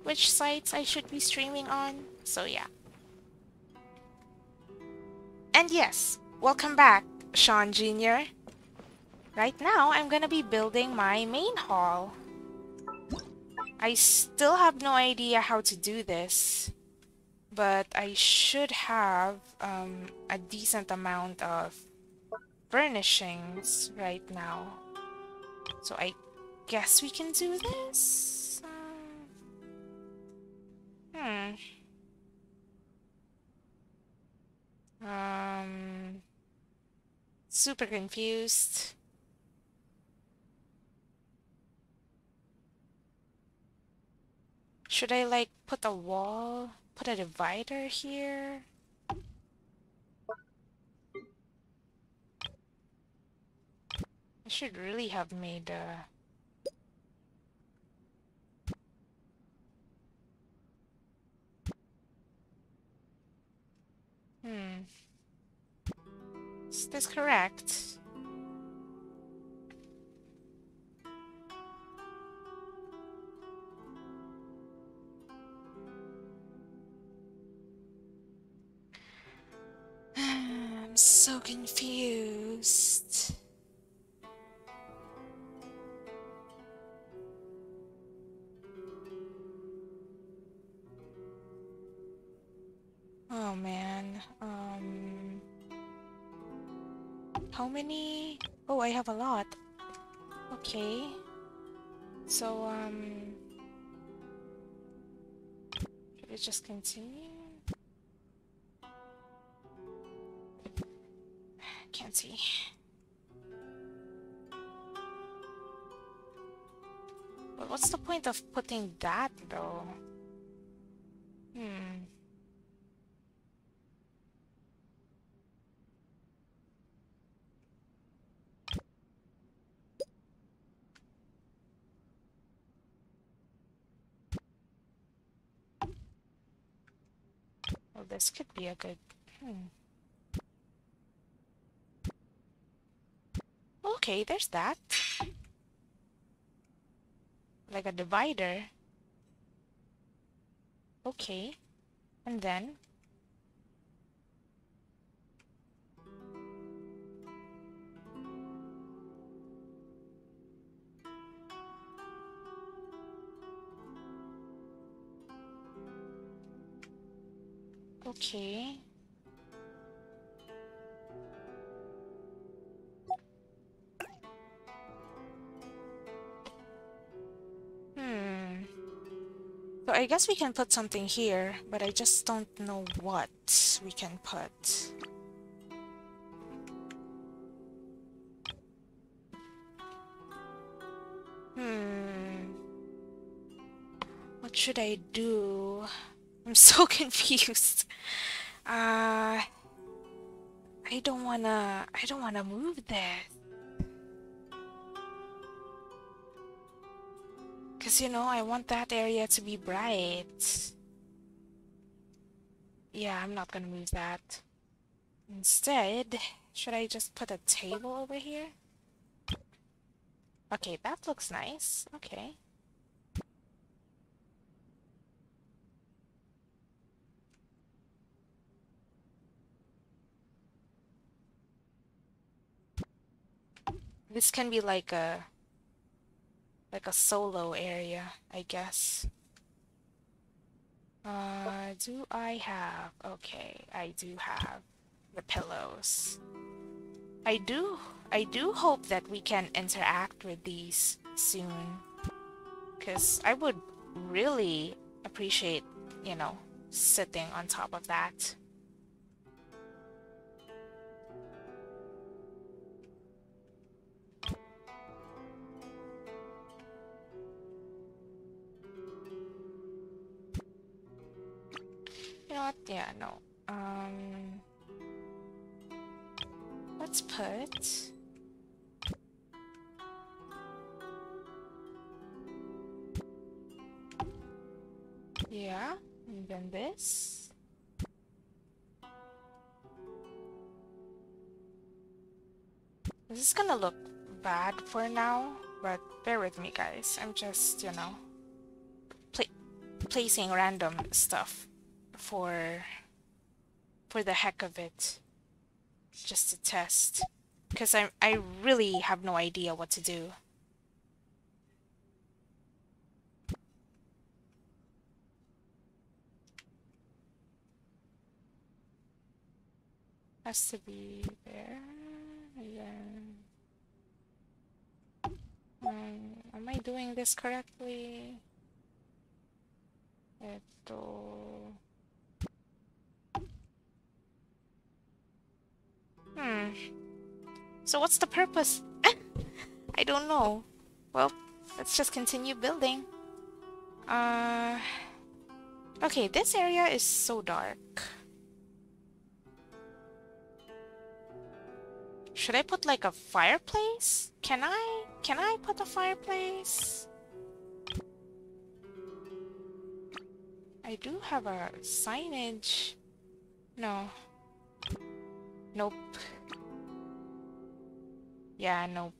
Speaker 4: which sites I should be streaming on. So yeah. And yes, welcome back, Sean Jr. Right now, I'm gonna be building my main hall. I still have no idea how to do this, but I should have um, a decent amount of furnishings right now. So I guess we can do this? Um, hmm. Um, super confused. Should I like put a wall, put a divider here? I should really have made a... Hmm. Is this correct? So confused. Oh man. Um How many? Oh, I have a lot. Okay. So um should we just continue? Point of putting that though? Hmm. Well, this could be a good... Hmm. Okay, there's that. Like a divider. Okay. And then? Okay. So I guess we can put something here, but I just don't know what we can put. Hmm. What should I do? I'm so confused. Uh, I don't wanna, I don't wanna move this. Cause you know, I want that area to be bright. Yeah, I'm not gonna move that. Instead, should I just put a table over here? Okay, that looks nice. Okay. This can be like a like a solo area, I guess. Uh, do I have? Okay, I do have the pillows. I do, I do hope that we can interact with these soon. Because I would really appreciate, you know, sitting on top of that. Know? Yeah, no. Um, let's put. Yeah, and then this. This is gonna look bad for now, but bear with me, guys. I'm just, you know, pla placing random stuff for for the heck of it just to test because I I really have no idea what to do has to be there and then um, am I doing this correctly えっと Hmm. So what's the purpose? I don't know. Well, let's just continue building. Uh... Okay, this area is so dark. Should I put like a fireplace? Can I? Can I put a fireplace? I do have a signage. No. Nope. Yeah, nope.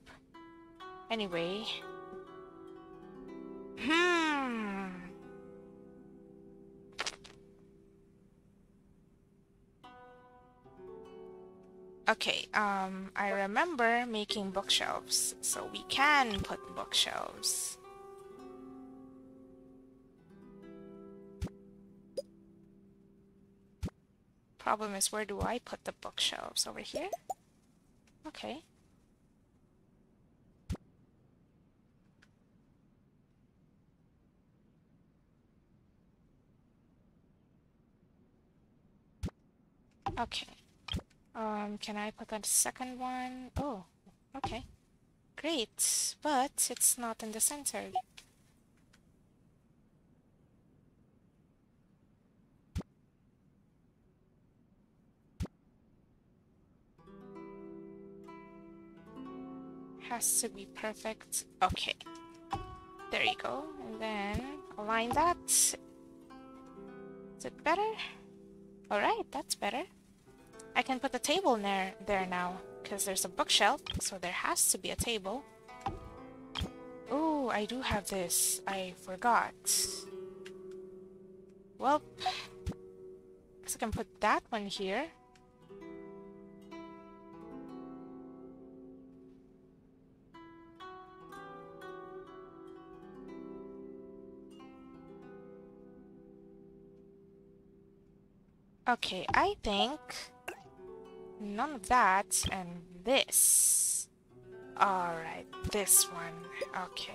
Speaker 4: Anyway. Hmm. Okay, um, I remember making bookshelves, so we can put bookshelves. Problem is, where do I put the bookshelves? Over here? Okay. Okay. Um, can I put a second one? Oh, okay. Great, but it's not in the center. Has to be perfect. Okay. There you go. And then align that. Is it better? Alright, that's better. I can put the table there, there now, because there's a bookshelf, so there has to be a table. Oh, I do have this. I forgot. Well, I guess I can put that one here. Okay, I think none of that and this. Alright, this one. Okay.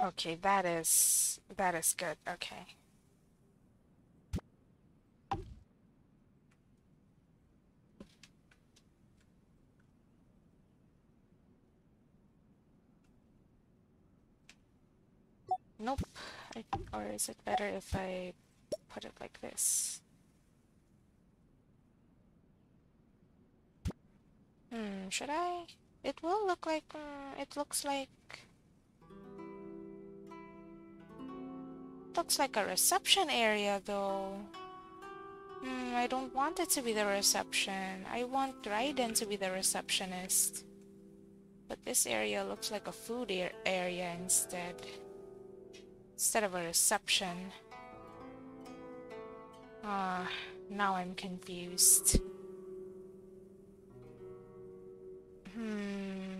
Speaker 4: Okay, that is that is good. Okay. Nope. I, or is it better if I put it like this? Hmm, should I? It will look like, uh, it looks like... Looks like a reception area though. Hmm, I don't want it to be the reception. I want Raiden to be the receptionist. But this area looks like a food area instead. Instead of a reception. Ah, uh, now I'm confused. Hmm.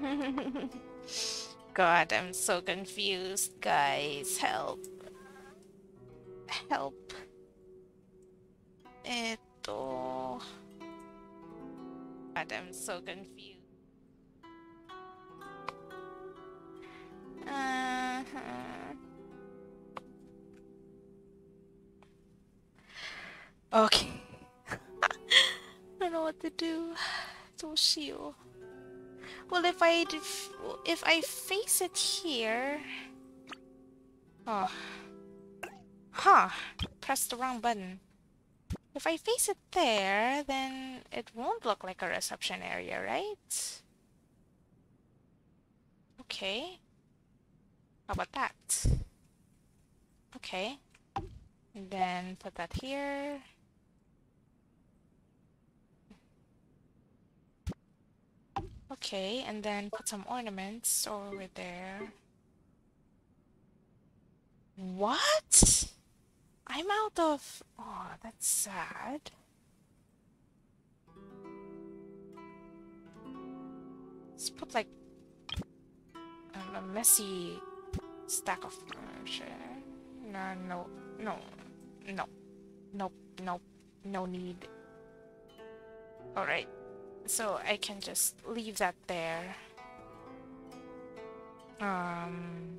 Speaker 4: God, I'm so confused, guys. Help. Help. Eto. God, I'm so confused. Uh -huh. Okay. I don't know what to do. どうしよう。 Well, if I if I face it here, oh, huh? Press the wrong button. If I face it there, then it won't look like a reception area, right? Okay. How about that? Okay. And then put that here. Okay, and then put some ornaments over there. What? I'm out of... Oh, that's sad. Let's put like um, a messy stack of furniture. No, no, no, no, nope, nope, no need. Alright so I can just leave that there. Um,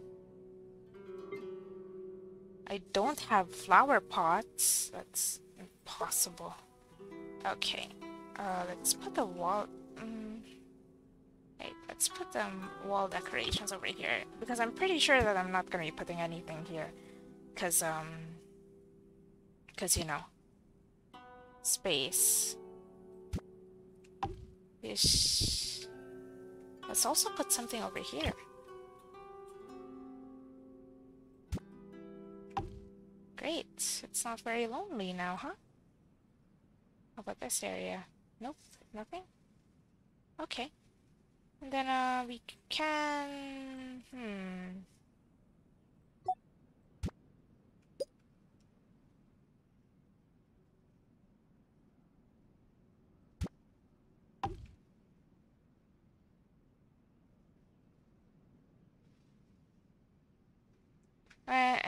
Speaker 4: I don't have flower pots. That's impossible. Okay, uh, let's put the wall. Um, wait, let's put the wall decorations over here because I'm pretty sure that I'm not gonna be putting anything here, cause um, cause you know, space. Ish. Let's also put something over here. Great. It's not very lonely now, huh? How about this area? Nope, nothing? Okay. And then, uh, we can... Hmm...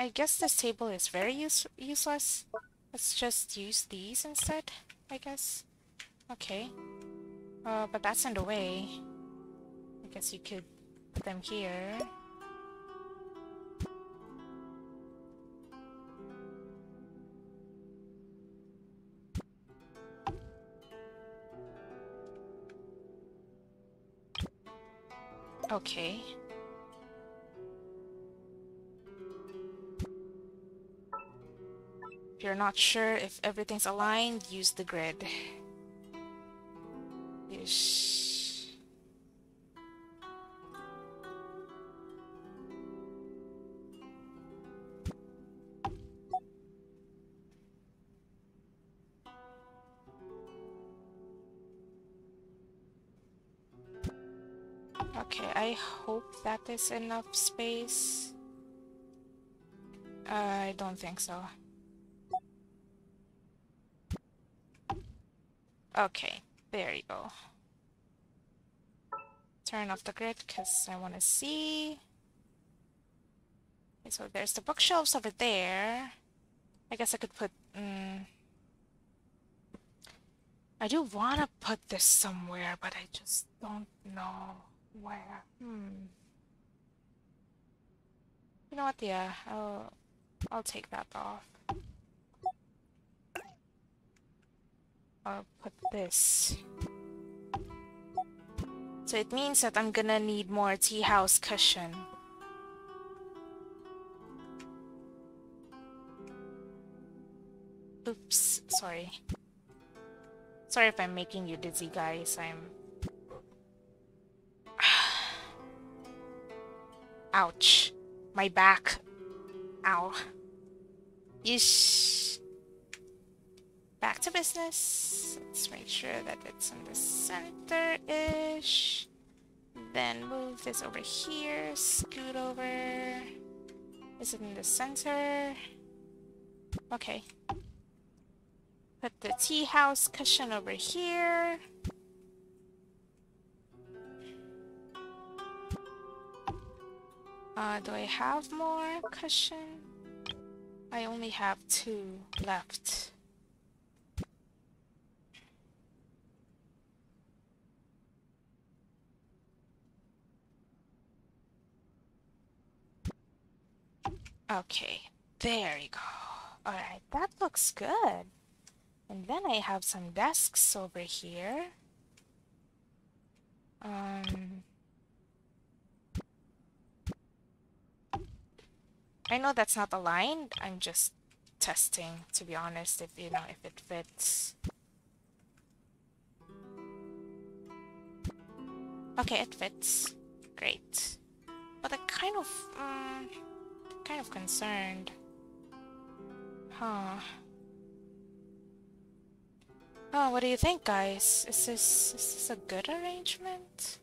Speaker 4: I guess this table is very use useless. Let's just use these instead, I guess. Okay. Uh, but that's in the way. I guess you could put them here. Okay. You're not sure if everything's aligned, use the grid. Okay, I hope that is enough space. Uh, I don't think so. Okay, there you go. Turn off the grid because I want to see. Okay, so there's the bookshelves over there. I guess I could put... Mm, I do want to put this somewhere, but I just don't know where. Hmm. You know what? Yeah, I'll I'll take that off. I'll put this. So it means that I'm gonna need more tea house cushion. Oops, sorry. Sorry if I'm making you dizzy, guys. I'm... Ouch. My back. Ow. Yeesh. Back to business. Let's make sure that it's in the center-ish. Then move this over here. Scoot over. Is it in the center? Okay. Put the tea house cushion over here. Uh, do I have more cushion? I only have two left. Okay, there you go. Alright, that looks good. And then I have some desks over here. Um, I know that's not aligned. I'm just testing, to be honest, if you know, if it fits. Okay, it fits. Great. But I kind of, um, kind of concerned. Huh. Oh, what do you think, guys? Is this, is this a good arrangement?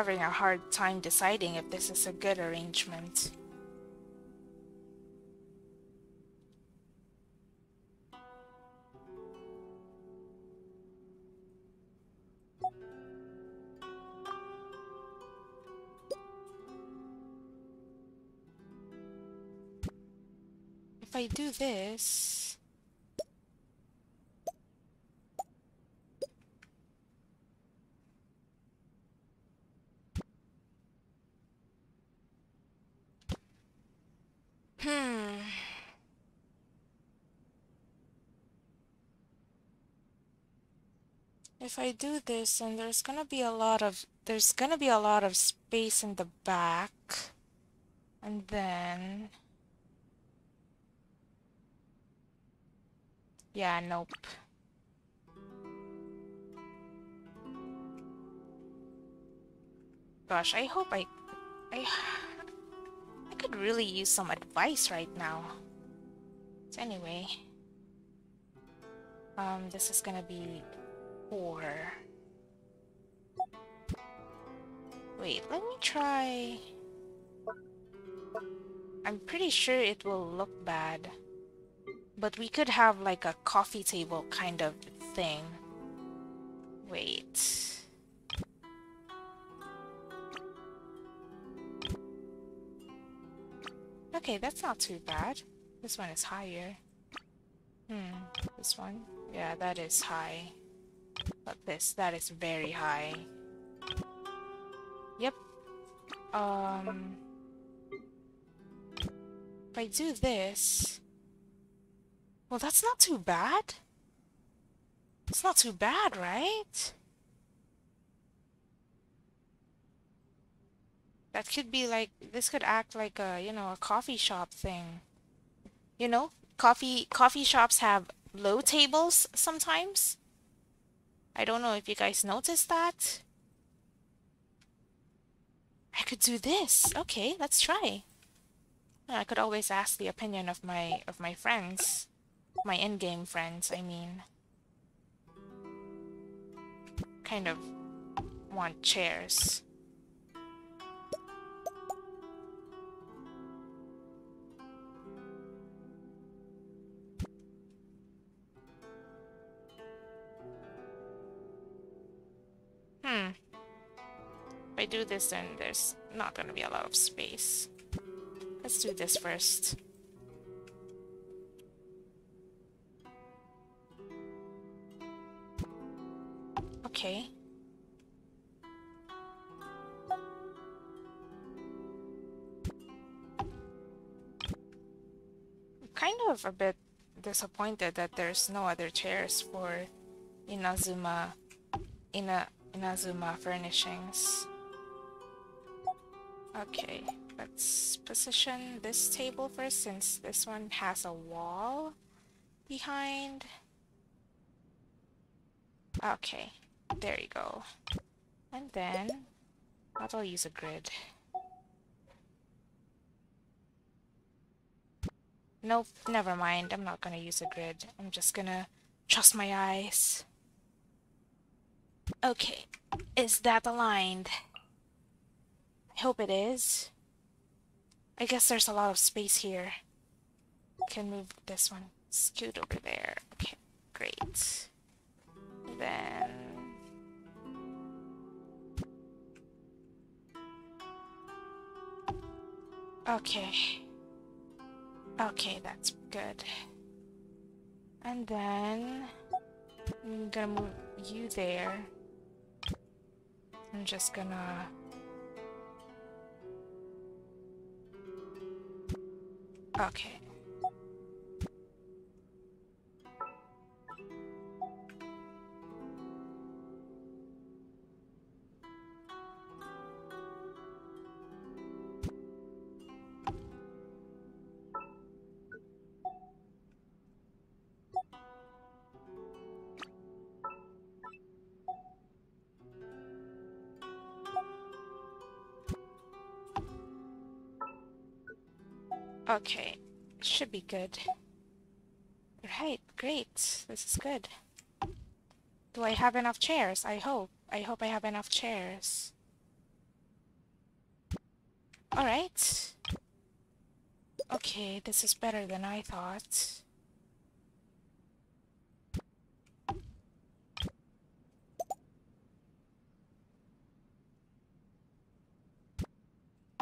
Speaker 4: Having a hard time deciding if this is a good arrangement. If I do this... Hmm... If I do this, and there's gonna be a lot of... There's gonna be a lot of space in the back. And then... Yeah, nope. Gosh, I hope I... I... I could really use some advice right now. So anyway... Um, this is gonna be... Four... Wait, let me try... I'm pretty sure it will look bad. But we could have like a coffee table kind of thing. Wait. Okay, that's not too bad. This one is higher. Hmm, this one? Yeah, that is high. But this, that is very high. Yep. Um, if I do this, well, that's not too bad. It's not too bad, right? That could be like, this could act like a, you know, a coffee shop thing. You know, coffee coffee shops have low tables sometimes. I don't know if you guys noticed that. I could do this. Okay, let's try. I could always ask the opinion of my of my friends. My in-game friends, I mean. Kind of want chairs. I do this, then there's not gonna be a lot of space. Let's do this first. Okay. kind of a bit disappointed that there's no other chairs for Inazuma Ina Inazuma furnishings. Okay, let's position this table first since this one has a wall behind. Okay, there you go. And then I'll use a grid. Nope, never mind. I'm not gonna use a grid. I'm just gonna trust my eyes. Okay, is that aligned? Hope it is. I guess there's a lot of space here. Can move this one. Scoot over there. Okay, great. Then... Okay. Okay, that's good. And then... I'm gonna move you there. I'm just gonna... Okay. Okay, should be good. Right, great. This is good. Do I have enough chairs? I hope. I hope I have enough chairs. Alright. Okay, this is better than I thought.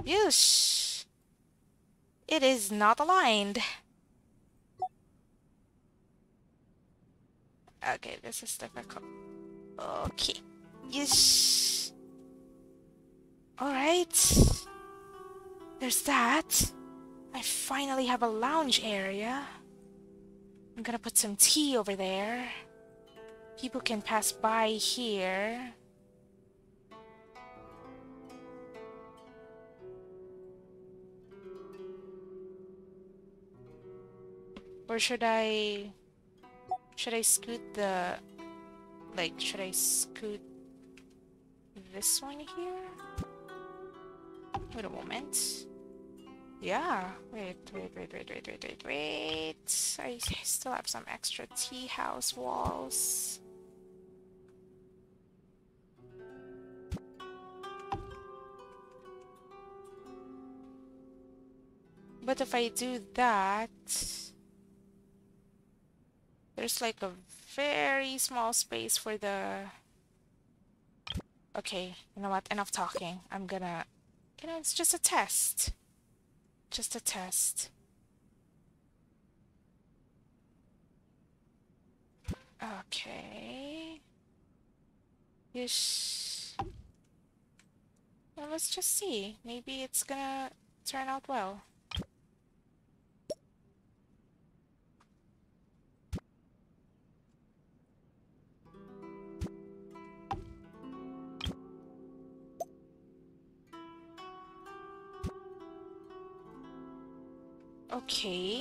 Speaker 4: Yeesh! It is not aligned. Okay, this is difficult. Okay. Yes. Alright. There's that. I finally have a lounge area. I'm gonna put some tea over there. People can pass by here. Or should I... Should I scoot the... Like, should I scoot this one here? Wait a moment. Yeah. Wait, wait, wait, wait, wait, wait, wait, wait. I still have some extra tea house walls. But if I do that... There's like a very small space for the... Okay, you know what? Enough talking. I'm gonna... You know, it's just a test. Just a test. Okay. Ish. Well, let's just see. Maybe it's gonna turn out well. Okay.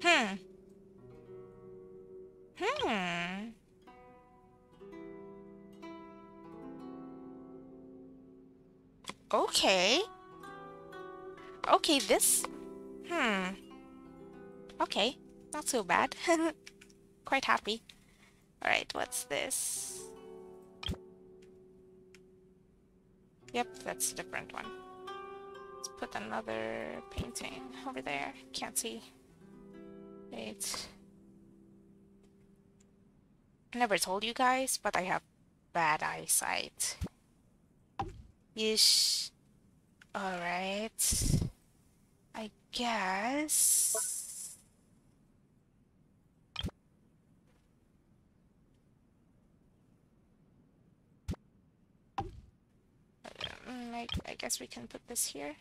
Speaker 4: Hmm. Hmm. Okay. Okay, this... not so bad. Quite happy. Alright, what's this? Yep, that's a different one. Let's put another painting over there. Can't see. Wait. I never told you guys, but I have bad eyesight. Yeesh. Alright. I guess... Mm, I, I guess we can put this here.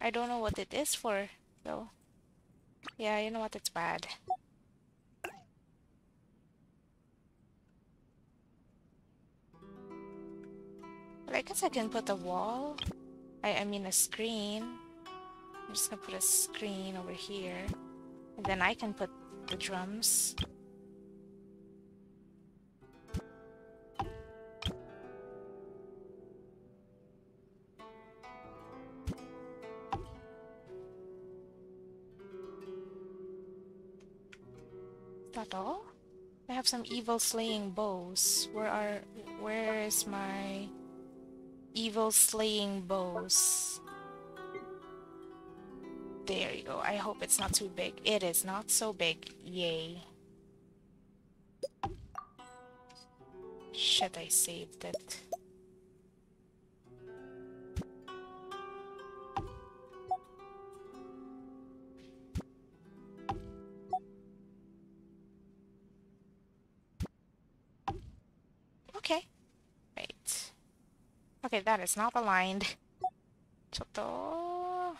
Speaker 4: I don't know what it is for, though. Yeah, you know what? It's bad. I guess I can put a wall. I, I mean a screen. I'm just gonna put a screen over here. And then I can put the drums. That all? I have some evil slaying bows. Where are where is my evil slaying bows? There you go. I hope it's not too big. It is not so big. Yay. Shit, I saved it. Okay, that is not aligned. ちょっと...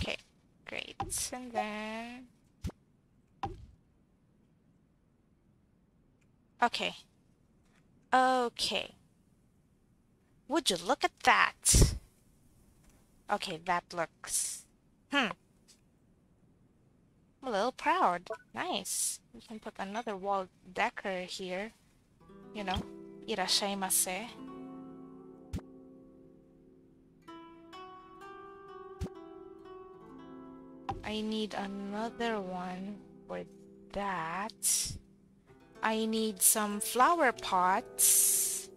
Speaker 4: Okay, great. And then... Okay. Okay. Would you look at that? Okay, that looks... Hmm. I'm a little proud. Nice. We can put another wall decor here. You know, irashaimase. I need another one for that. I need some flower pots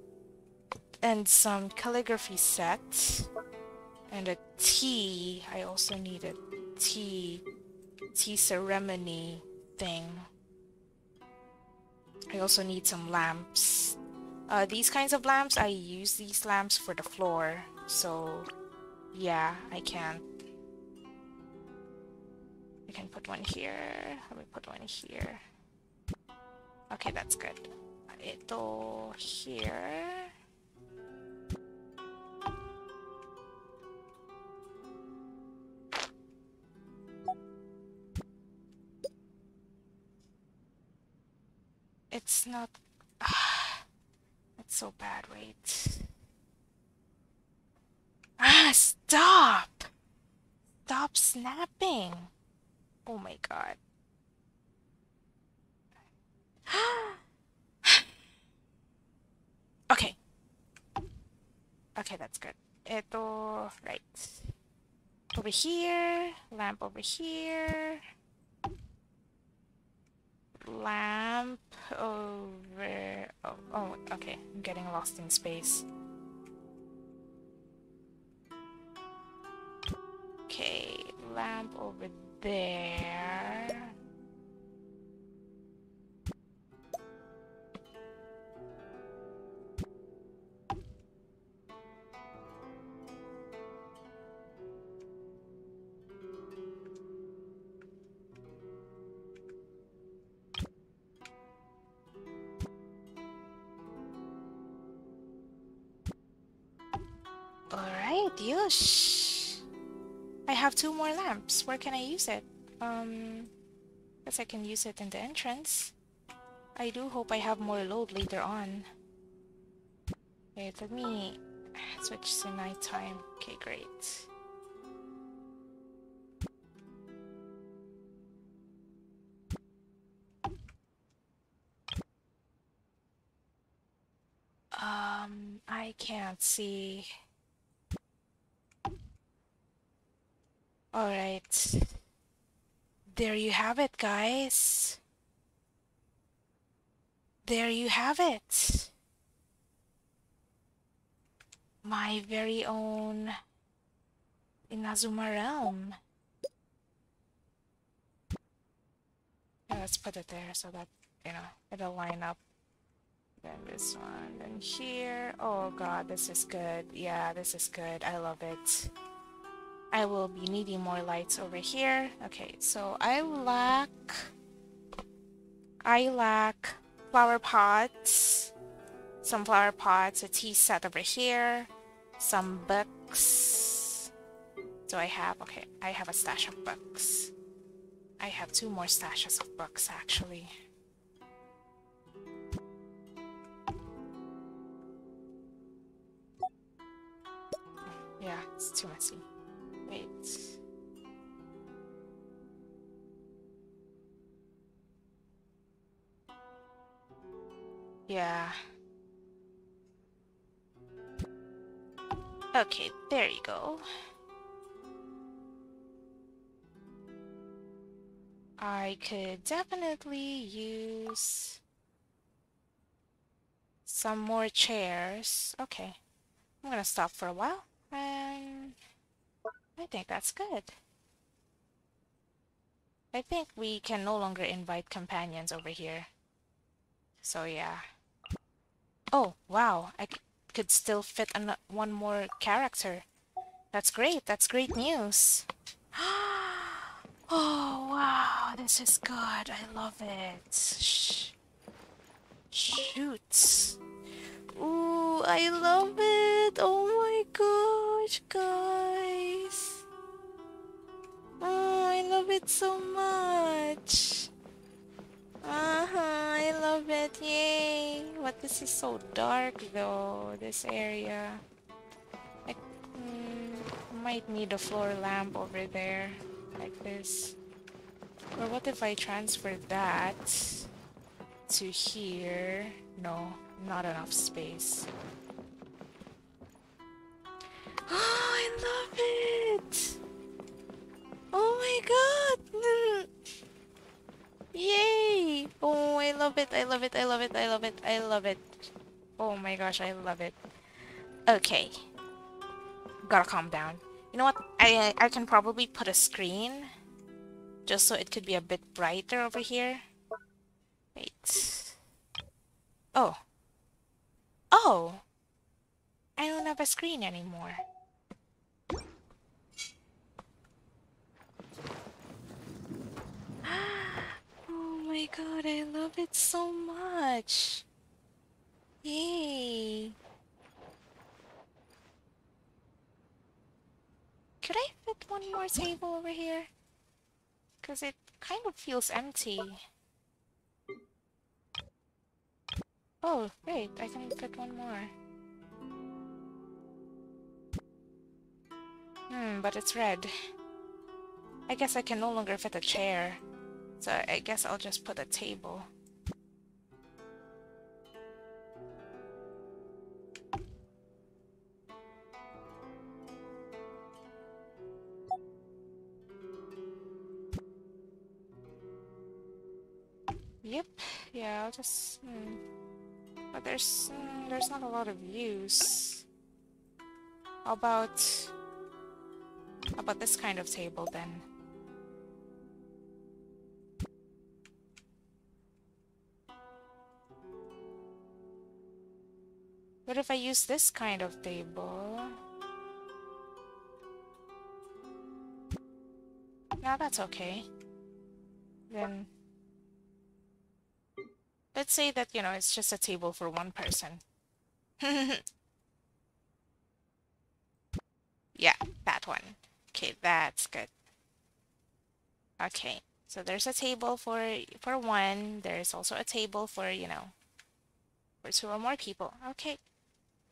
Speaker 4: and some calligraphy set and a tea. I also need a tea tea ceremony thing. I also need some lamps. Uh, these kinds of lamps, I use these lamps for the floor. So, yeah, I can. I can put one here. Let me put one here. Okay, that's good. Ito here. It's not... so bad, wait. Ah, stop! Stop snapping! Oh my god. okay. Okay, that's good. Ito, right. Over here, lamp over here. Lamp over... Oh, oh, okay. I'm getting lost in space. Okay, lamp over there. Dios. I have two more lamps. Where can I use it? Um, guess I can use it in the entrance. I do hope I have more load later on. Wait, let me switch to nighttime. Okay, great. Um, I can't see. Alright. There you have it, guys. There you have it. My very own Inazuma realm. Let's put it there so that, you know, it'll line up. Then this one, then here. Oh god, this is good. Yeah, this is good. I love it. I will be needing more lights over here. Okay, so I lack... I lack flower pots, some flower pots, a tea set over here, some books. Do I have? Okay, I have a stash of books. I have two more stashes of books actually. Yeah, it's too messy. Wait. Yeah. Okay, there you go. I could definitely use some more chairs. Okay, I'm gonna stop for a while and I think that's good. I think we can no longer invite companions over here. So yeah. Oh, wow. I could still fit one more character. That's great. That's great news. oh, wow. This is good. I love it. Shh. Shoot. Ooh, I love it. Oh my gosh, guys. Oh, I love it so much. Uh-huh, I love it. Yay. What, this is so dark though, this area. I mm, might need a floor lamp over there, like this. Or what if I transfer that to here? No, not enough space. Oh, I love it! Oh my god! Yay! Oh, I love it, I love it, I love it, I love it, I love it. Oh my gosh, I love it. Okay. Gotta calm down. You know what? I, I can probably put a screen just so it could be a bit brighter over here. Wait. Oh. Oh! I don't have a screen anymore. my god, I love it so much. Yay. Could I fit one more table over here? Because it kind of feels empty. Oh, great, I can fit one more. Hmm, but it's red. I guess I can no longer fit a chair. So I guess I'll just put a table. Yep, yeah, I'll just... Hmm. But there's, hmm, there's not a lot of use. How about... How about this kind of table then? If I use this kind of table? Now that's okay. Then... Let's say that, you know, it's just a table for one person. Yeah, that one. Okay, that's good. Okay, so there's a table for for one. There's also a table for, you know, for two or more people. Okay.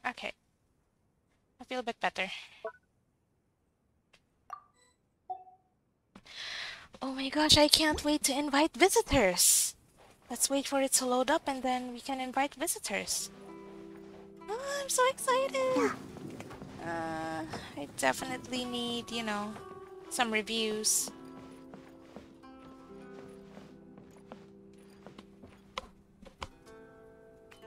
Speaker 4: Okay. I feel a bit better. Oh my gosh, I can't wait to invite visitors. Let's wait for it to load up and then we can invite visitors. Oh, I'm so excited. Uh, I definitely need, you know, some reviews.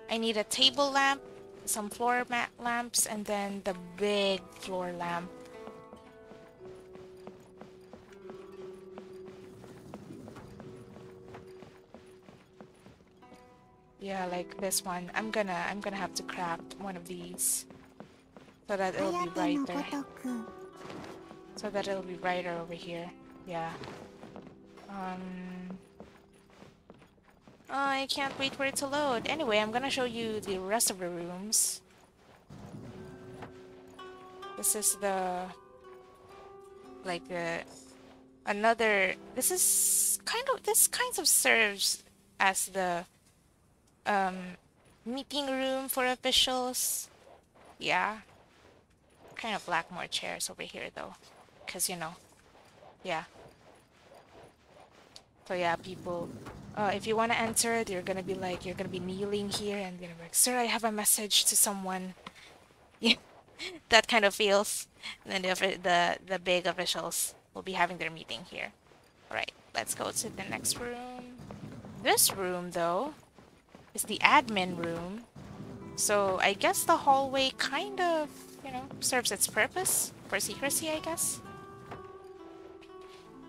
Speaker 4: I need a table lamp, some floor mat lamps and then the big floor lamp. Yeah, like this one. I'm gonna I'm gonna have to craft one of these. So that it'll be brighter. So that it'll be brighter over here. Yeah. Um I can't wait for it to load. Anyway, I'm gonna show you the rest of the rooms. This is the like the another. This is kind of this kind of serves as the um meeting room for officials. Yeah. Kind of lack more chairs over here though, cause you know, yeah. So yeah, people, uh, if you want to enter, you're gonna be like, you're gonna be kneeling here and you're gonna be like, sir, I have a message to someone. Yeah, that kind of feels. And then the, the the big officials will be having their meeting here. All right, let's go to the next room. This room, though, is the admin room. So I guess the hallway kind of, you know, serves its purpose for secrecy, I guess.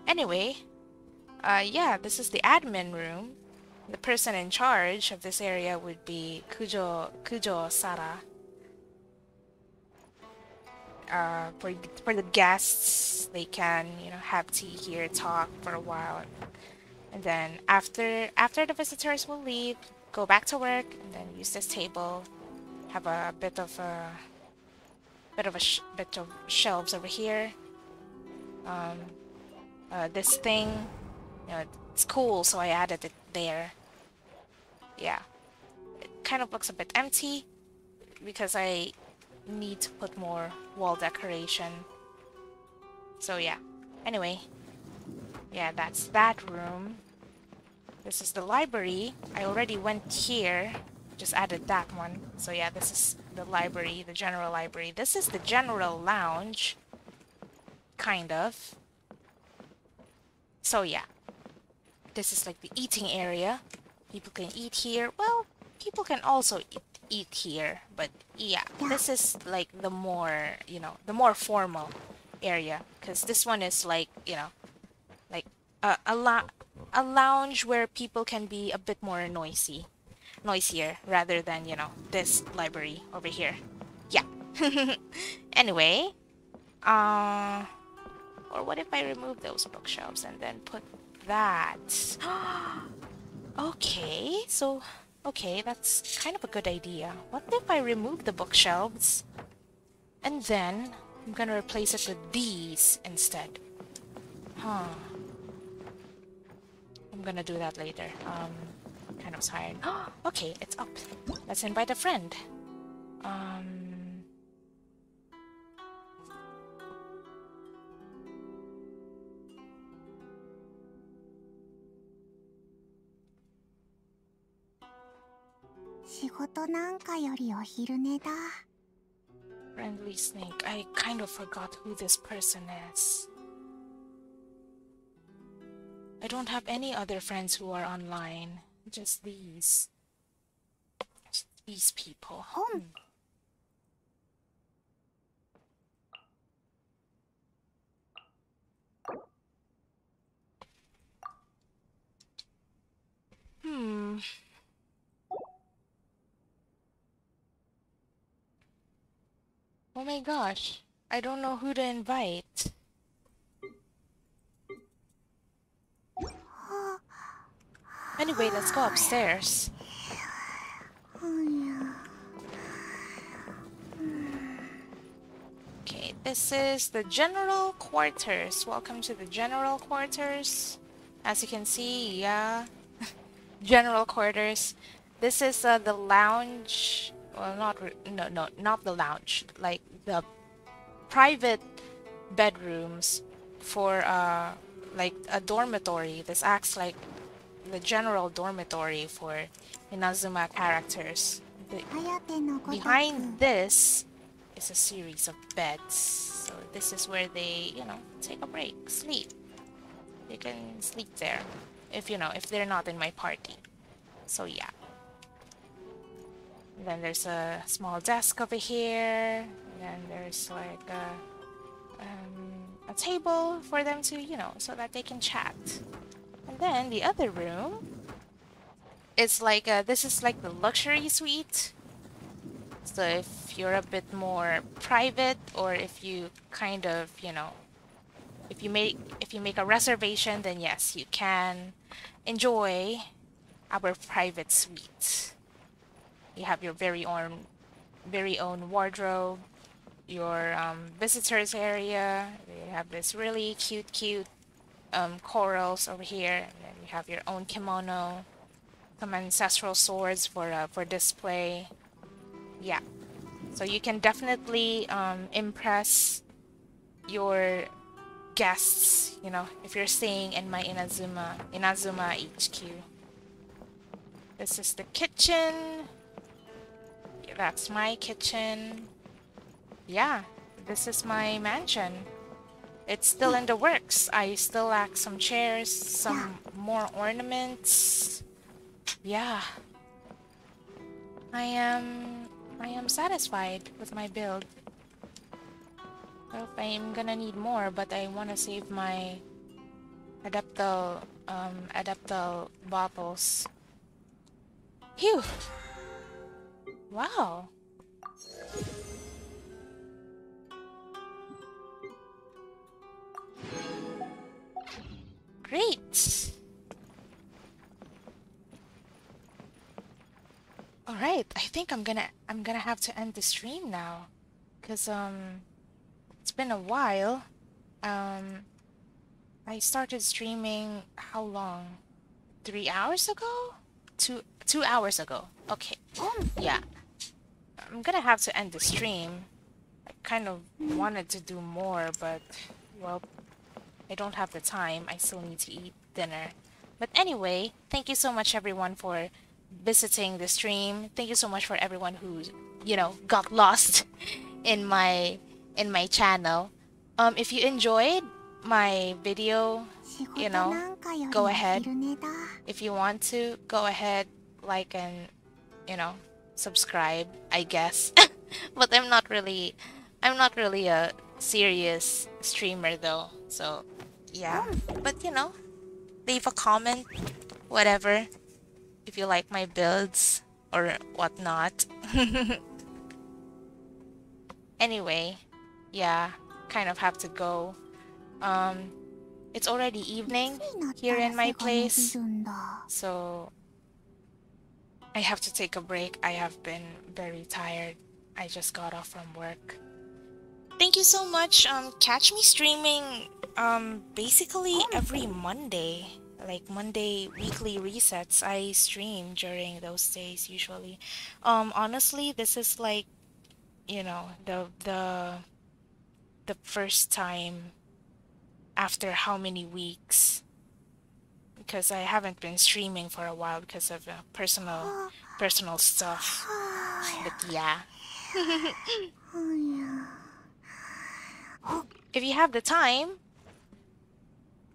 Speaker 4: Anyway, uh, yeah, this is the admin room. The person in charge of this area would be Kujo Kujo Sara. Uh, for for the guests, they can you know have tea here, talk for a while, and then after after the visitors will leave, go back to work, and then use this table, have a bit of a bit of a bit of shelves over here. Um, uh, this thing, you know, it's cool, so I added it there. Yeah, it kind of looks a bit empty because I need to put more wall decoration. So yeah. Anyway, yeah, that's that room. This is the library. I already went here. Just added that one. So yeah, this is the library, the general library. This is the general lounge. Kind of. So yeah. This is like the eating area. People can eat here. Well, people can also eat, eat here. But yeah, this is like the more, you know, the more formal area. Because this one is like, you know, like a, a, lo- a lounge where people can be a bit more noisy. Noisier rather than, you know, this library over here. Yeah. anyway, uh, or what if I remove those bookshelves and then put that? okay, so okay, that's kind of a good idea. What if I remove the bookshelves and then I'm gonna replace it with these instead? Huh. I'm gonna do that later. Um, kind of tired. okay, it's up. Let's invite a friend. Um.「
Speaker 1: 仕事なんかよりお昼寝だ」
Speaker 4: Friendly Snake. I kind of forgot who this person is. I don't have any other friends who are online. Just these. Just these people. Hmm. Hmm. Oh my gosh. I don't know who to invite. Anyway, let's go upstairs. Okay, This is the general quarters. Welcome to the general quarters. As you can see, yeah, general quarters. This is uh, the lounge. Well, not no no not the lounge. Like the private bedrooms for uh like a dormitory. This acts like the general dormitory for Inazuma characters. The, behind this is a series of beds. So this is where they, you know, take a break, sleep. They can sleep there if you know, if they're not in my party. So yeah. And then there's a small desk over here. And then there's like a, um, a table for them to, you know, so that they can chat. And then the other room is like a, this is like the luxury suite. So if you're a bit more private or if you kind of, you know, if you make if you make a reservation then yes, you can enjoy our private suite. You have your very own very own wardrobe, your um, visitors area. You have this really cute, cute um, corals over here. And then you have your own kimono, some ancestral swords for uh, for display. Yeah, so you can definitely um, impress your guests. You know, if you're staying in my Inazuma Inazuma HQ. This is the kitchen. Yeah, that's my kitchen. Yeah, this is my mansion. It's still in the works. I still lack some chairs, some more ornaments. Yeah. I am I am satisfied with my build. Well, I'm gonna need more, but I wanna save my Adeptal um Adeptal bottles. Phew! Wow. Great! Alright, I think I'm gonna I'm gonna have to end the stream now. Cause um it's been a while. Um I started streaming how long? Three hours ago? Two two hours ago. Okay. Yeah. I'm gonna have to end the stream. I kind of wanted to do more, but well I don't have the time. I still need to eat dinner. But anyway, thank you so much everyone for visiting the stream. Thank you so much for everyone who, you know, got lost in my in my channel. Um if you enjoyed my video, you know, go ahead. If you want to, go ahead like and you know, subscribe, I guess. but I'm not really I'm not really a serious streamer though. So, yeah. But you know, leave a comment, whatever, if you like my builds or whatnot. anyway, yeah, kind of have to go. Um, it's already evening here in my place, so I have to take a break. I have been very tired. I just got off from work. Thank you so much. Um, catch me streaming um basically every Monday. Like Monday weekly resets. I stream during those days usually. Um, honestly, this is like, you know, the the the first time after how many weeks because I haven't been streaming for a while because of uh, personal personal stuff. But yeah. if you have the time,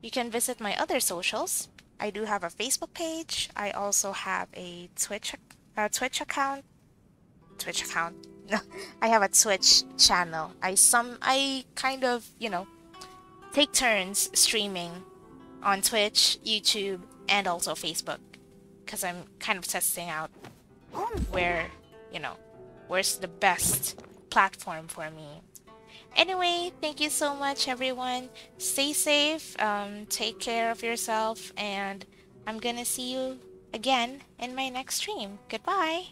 Speaker 4: you can visit my other socials. I do have a Facebook page. I also have a Twitch a Twitch account. Twitch account. I have a Twitch channel. I some I kind of, you know, take turns streaming on Twitch, YouTube, and also Facebook because I'm kind of testing out where, you know, where's the best platform for me. Anyway, thank you so much, everyone. Stay safe, um, take care of yourself, and I'm gonna see you again in my next stream. Goodbye.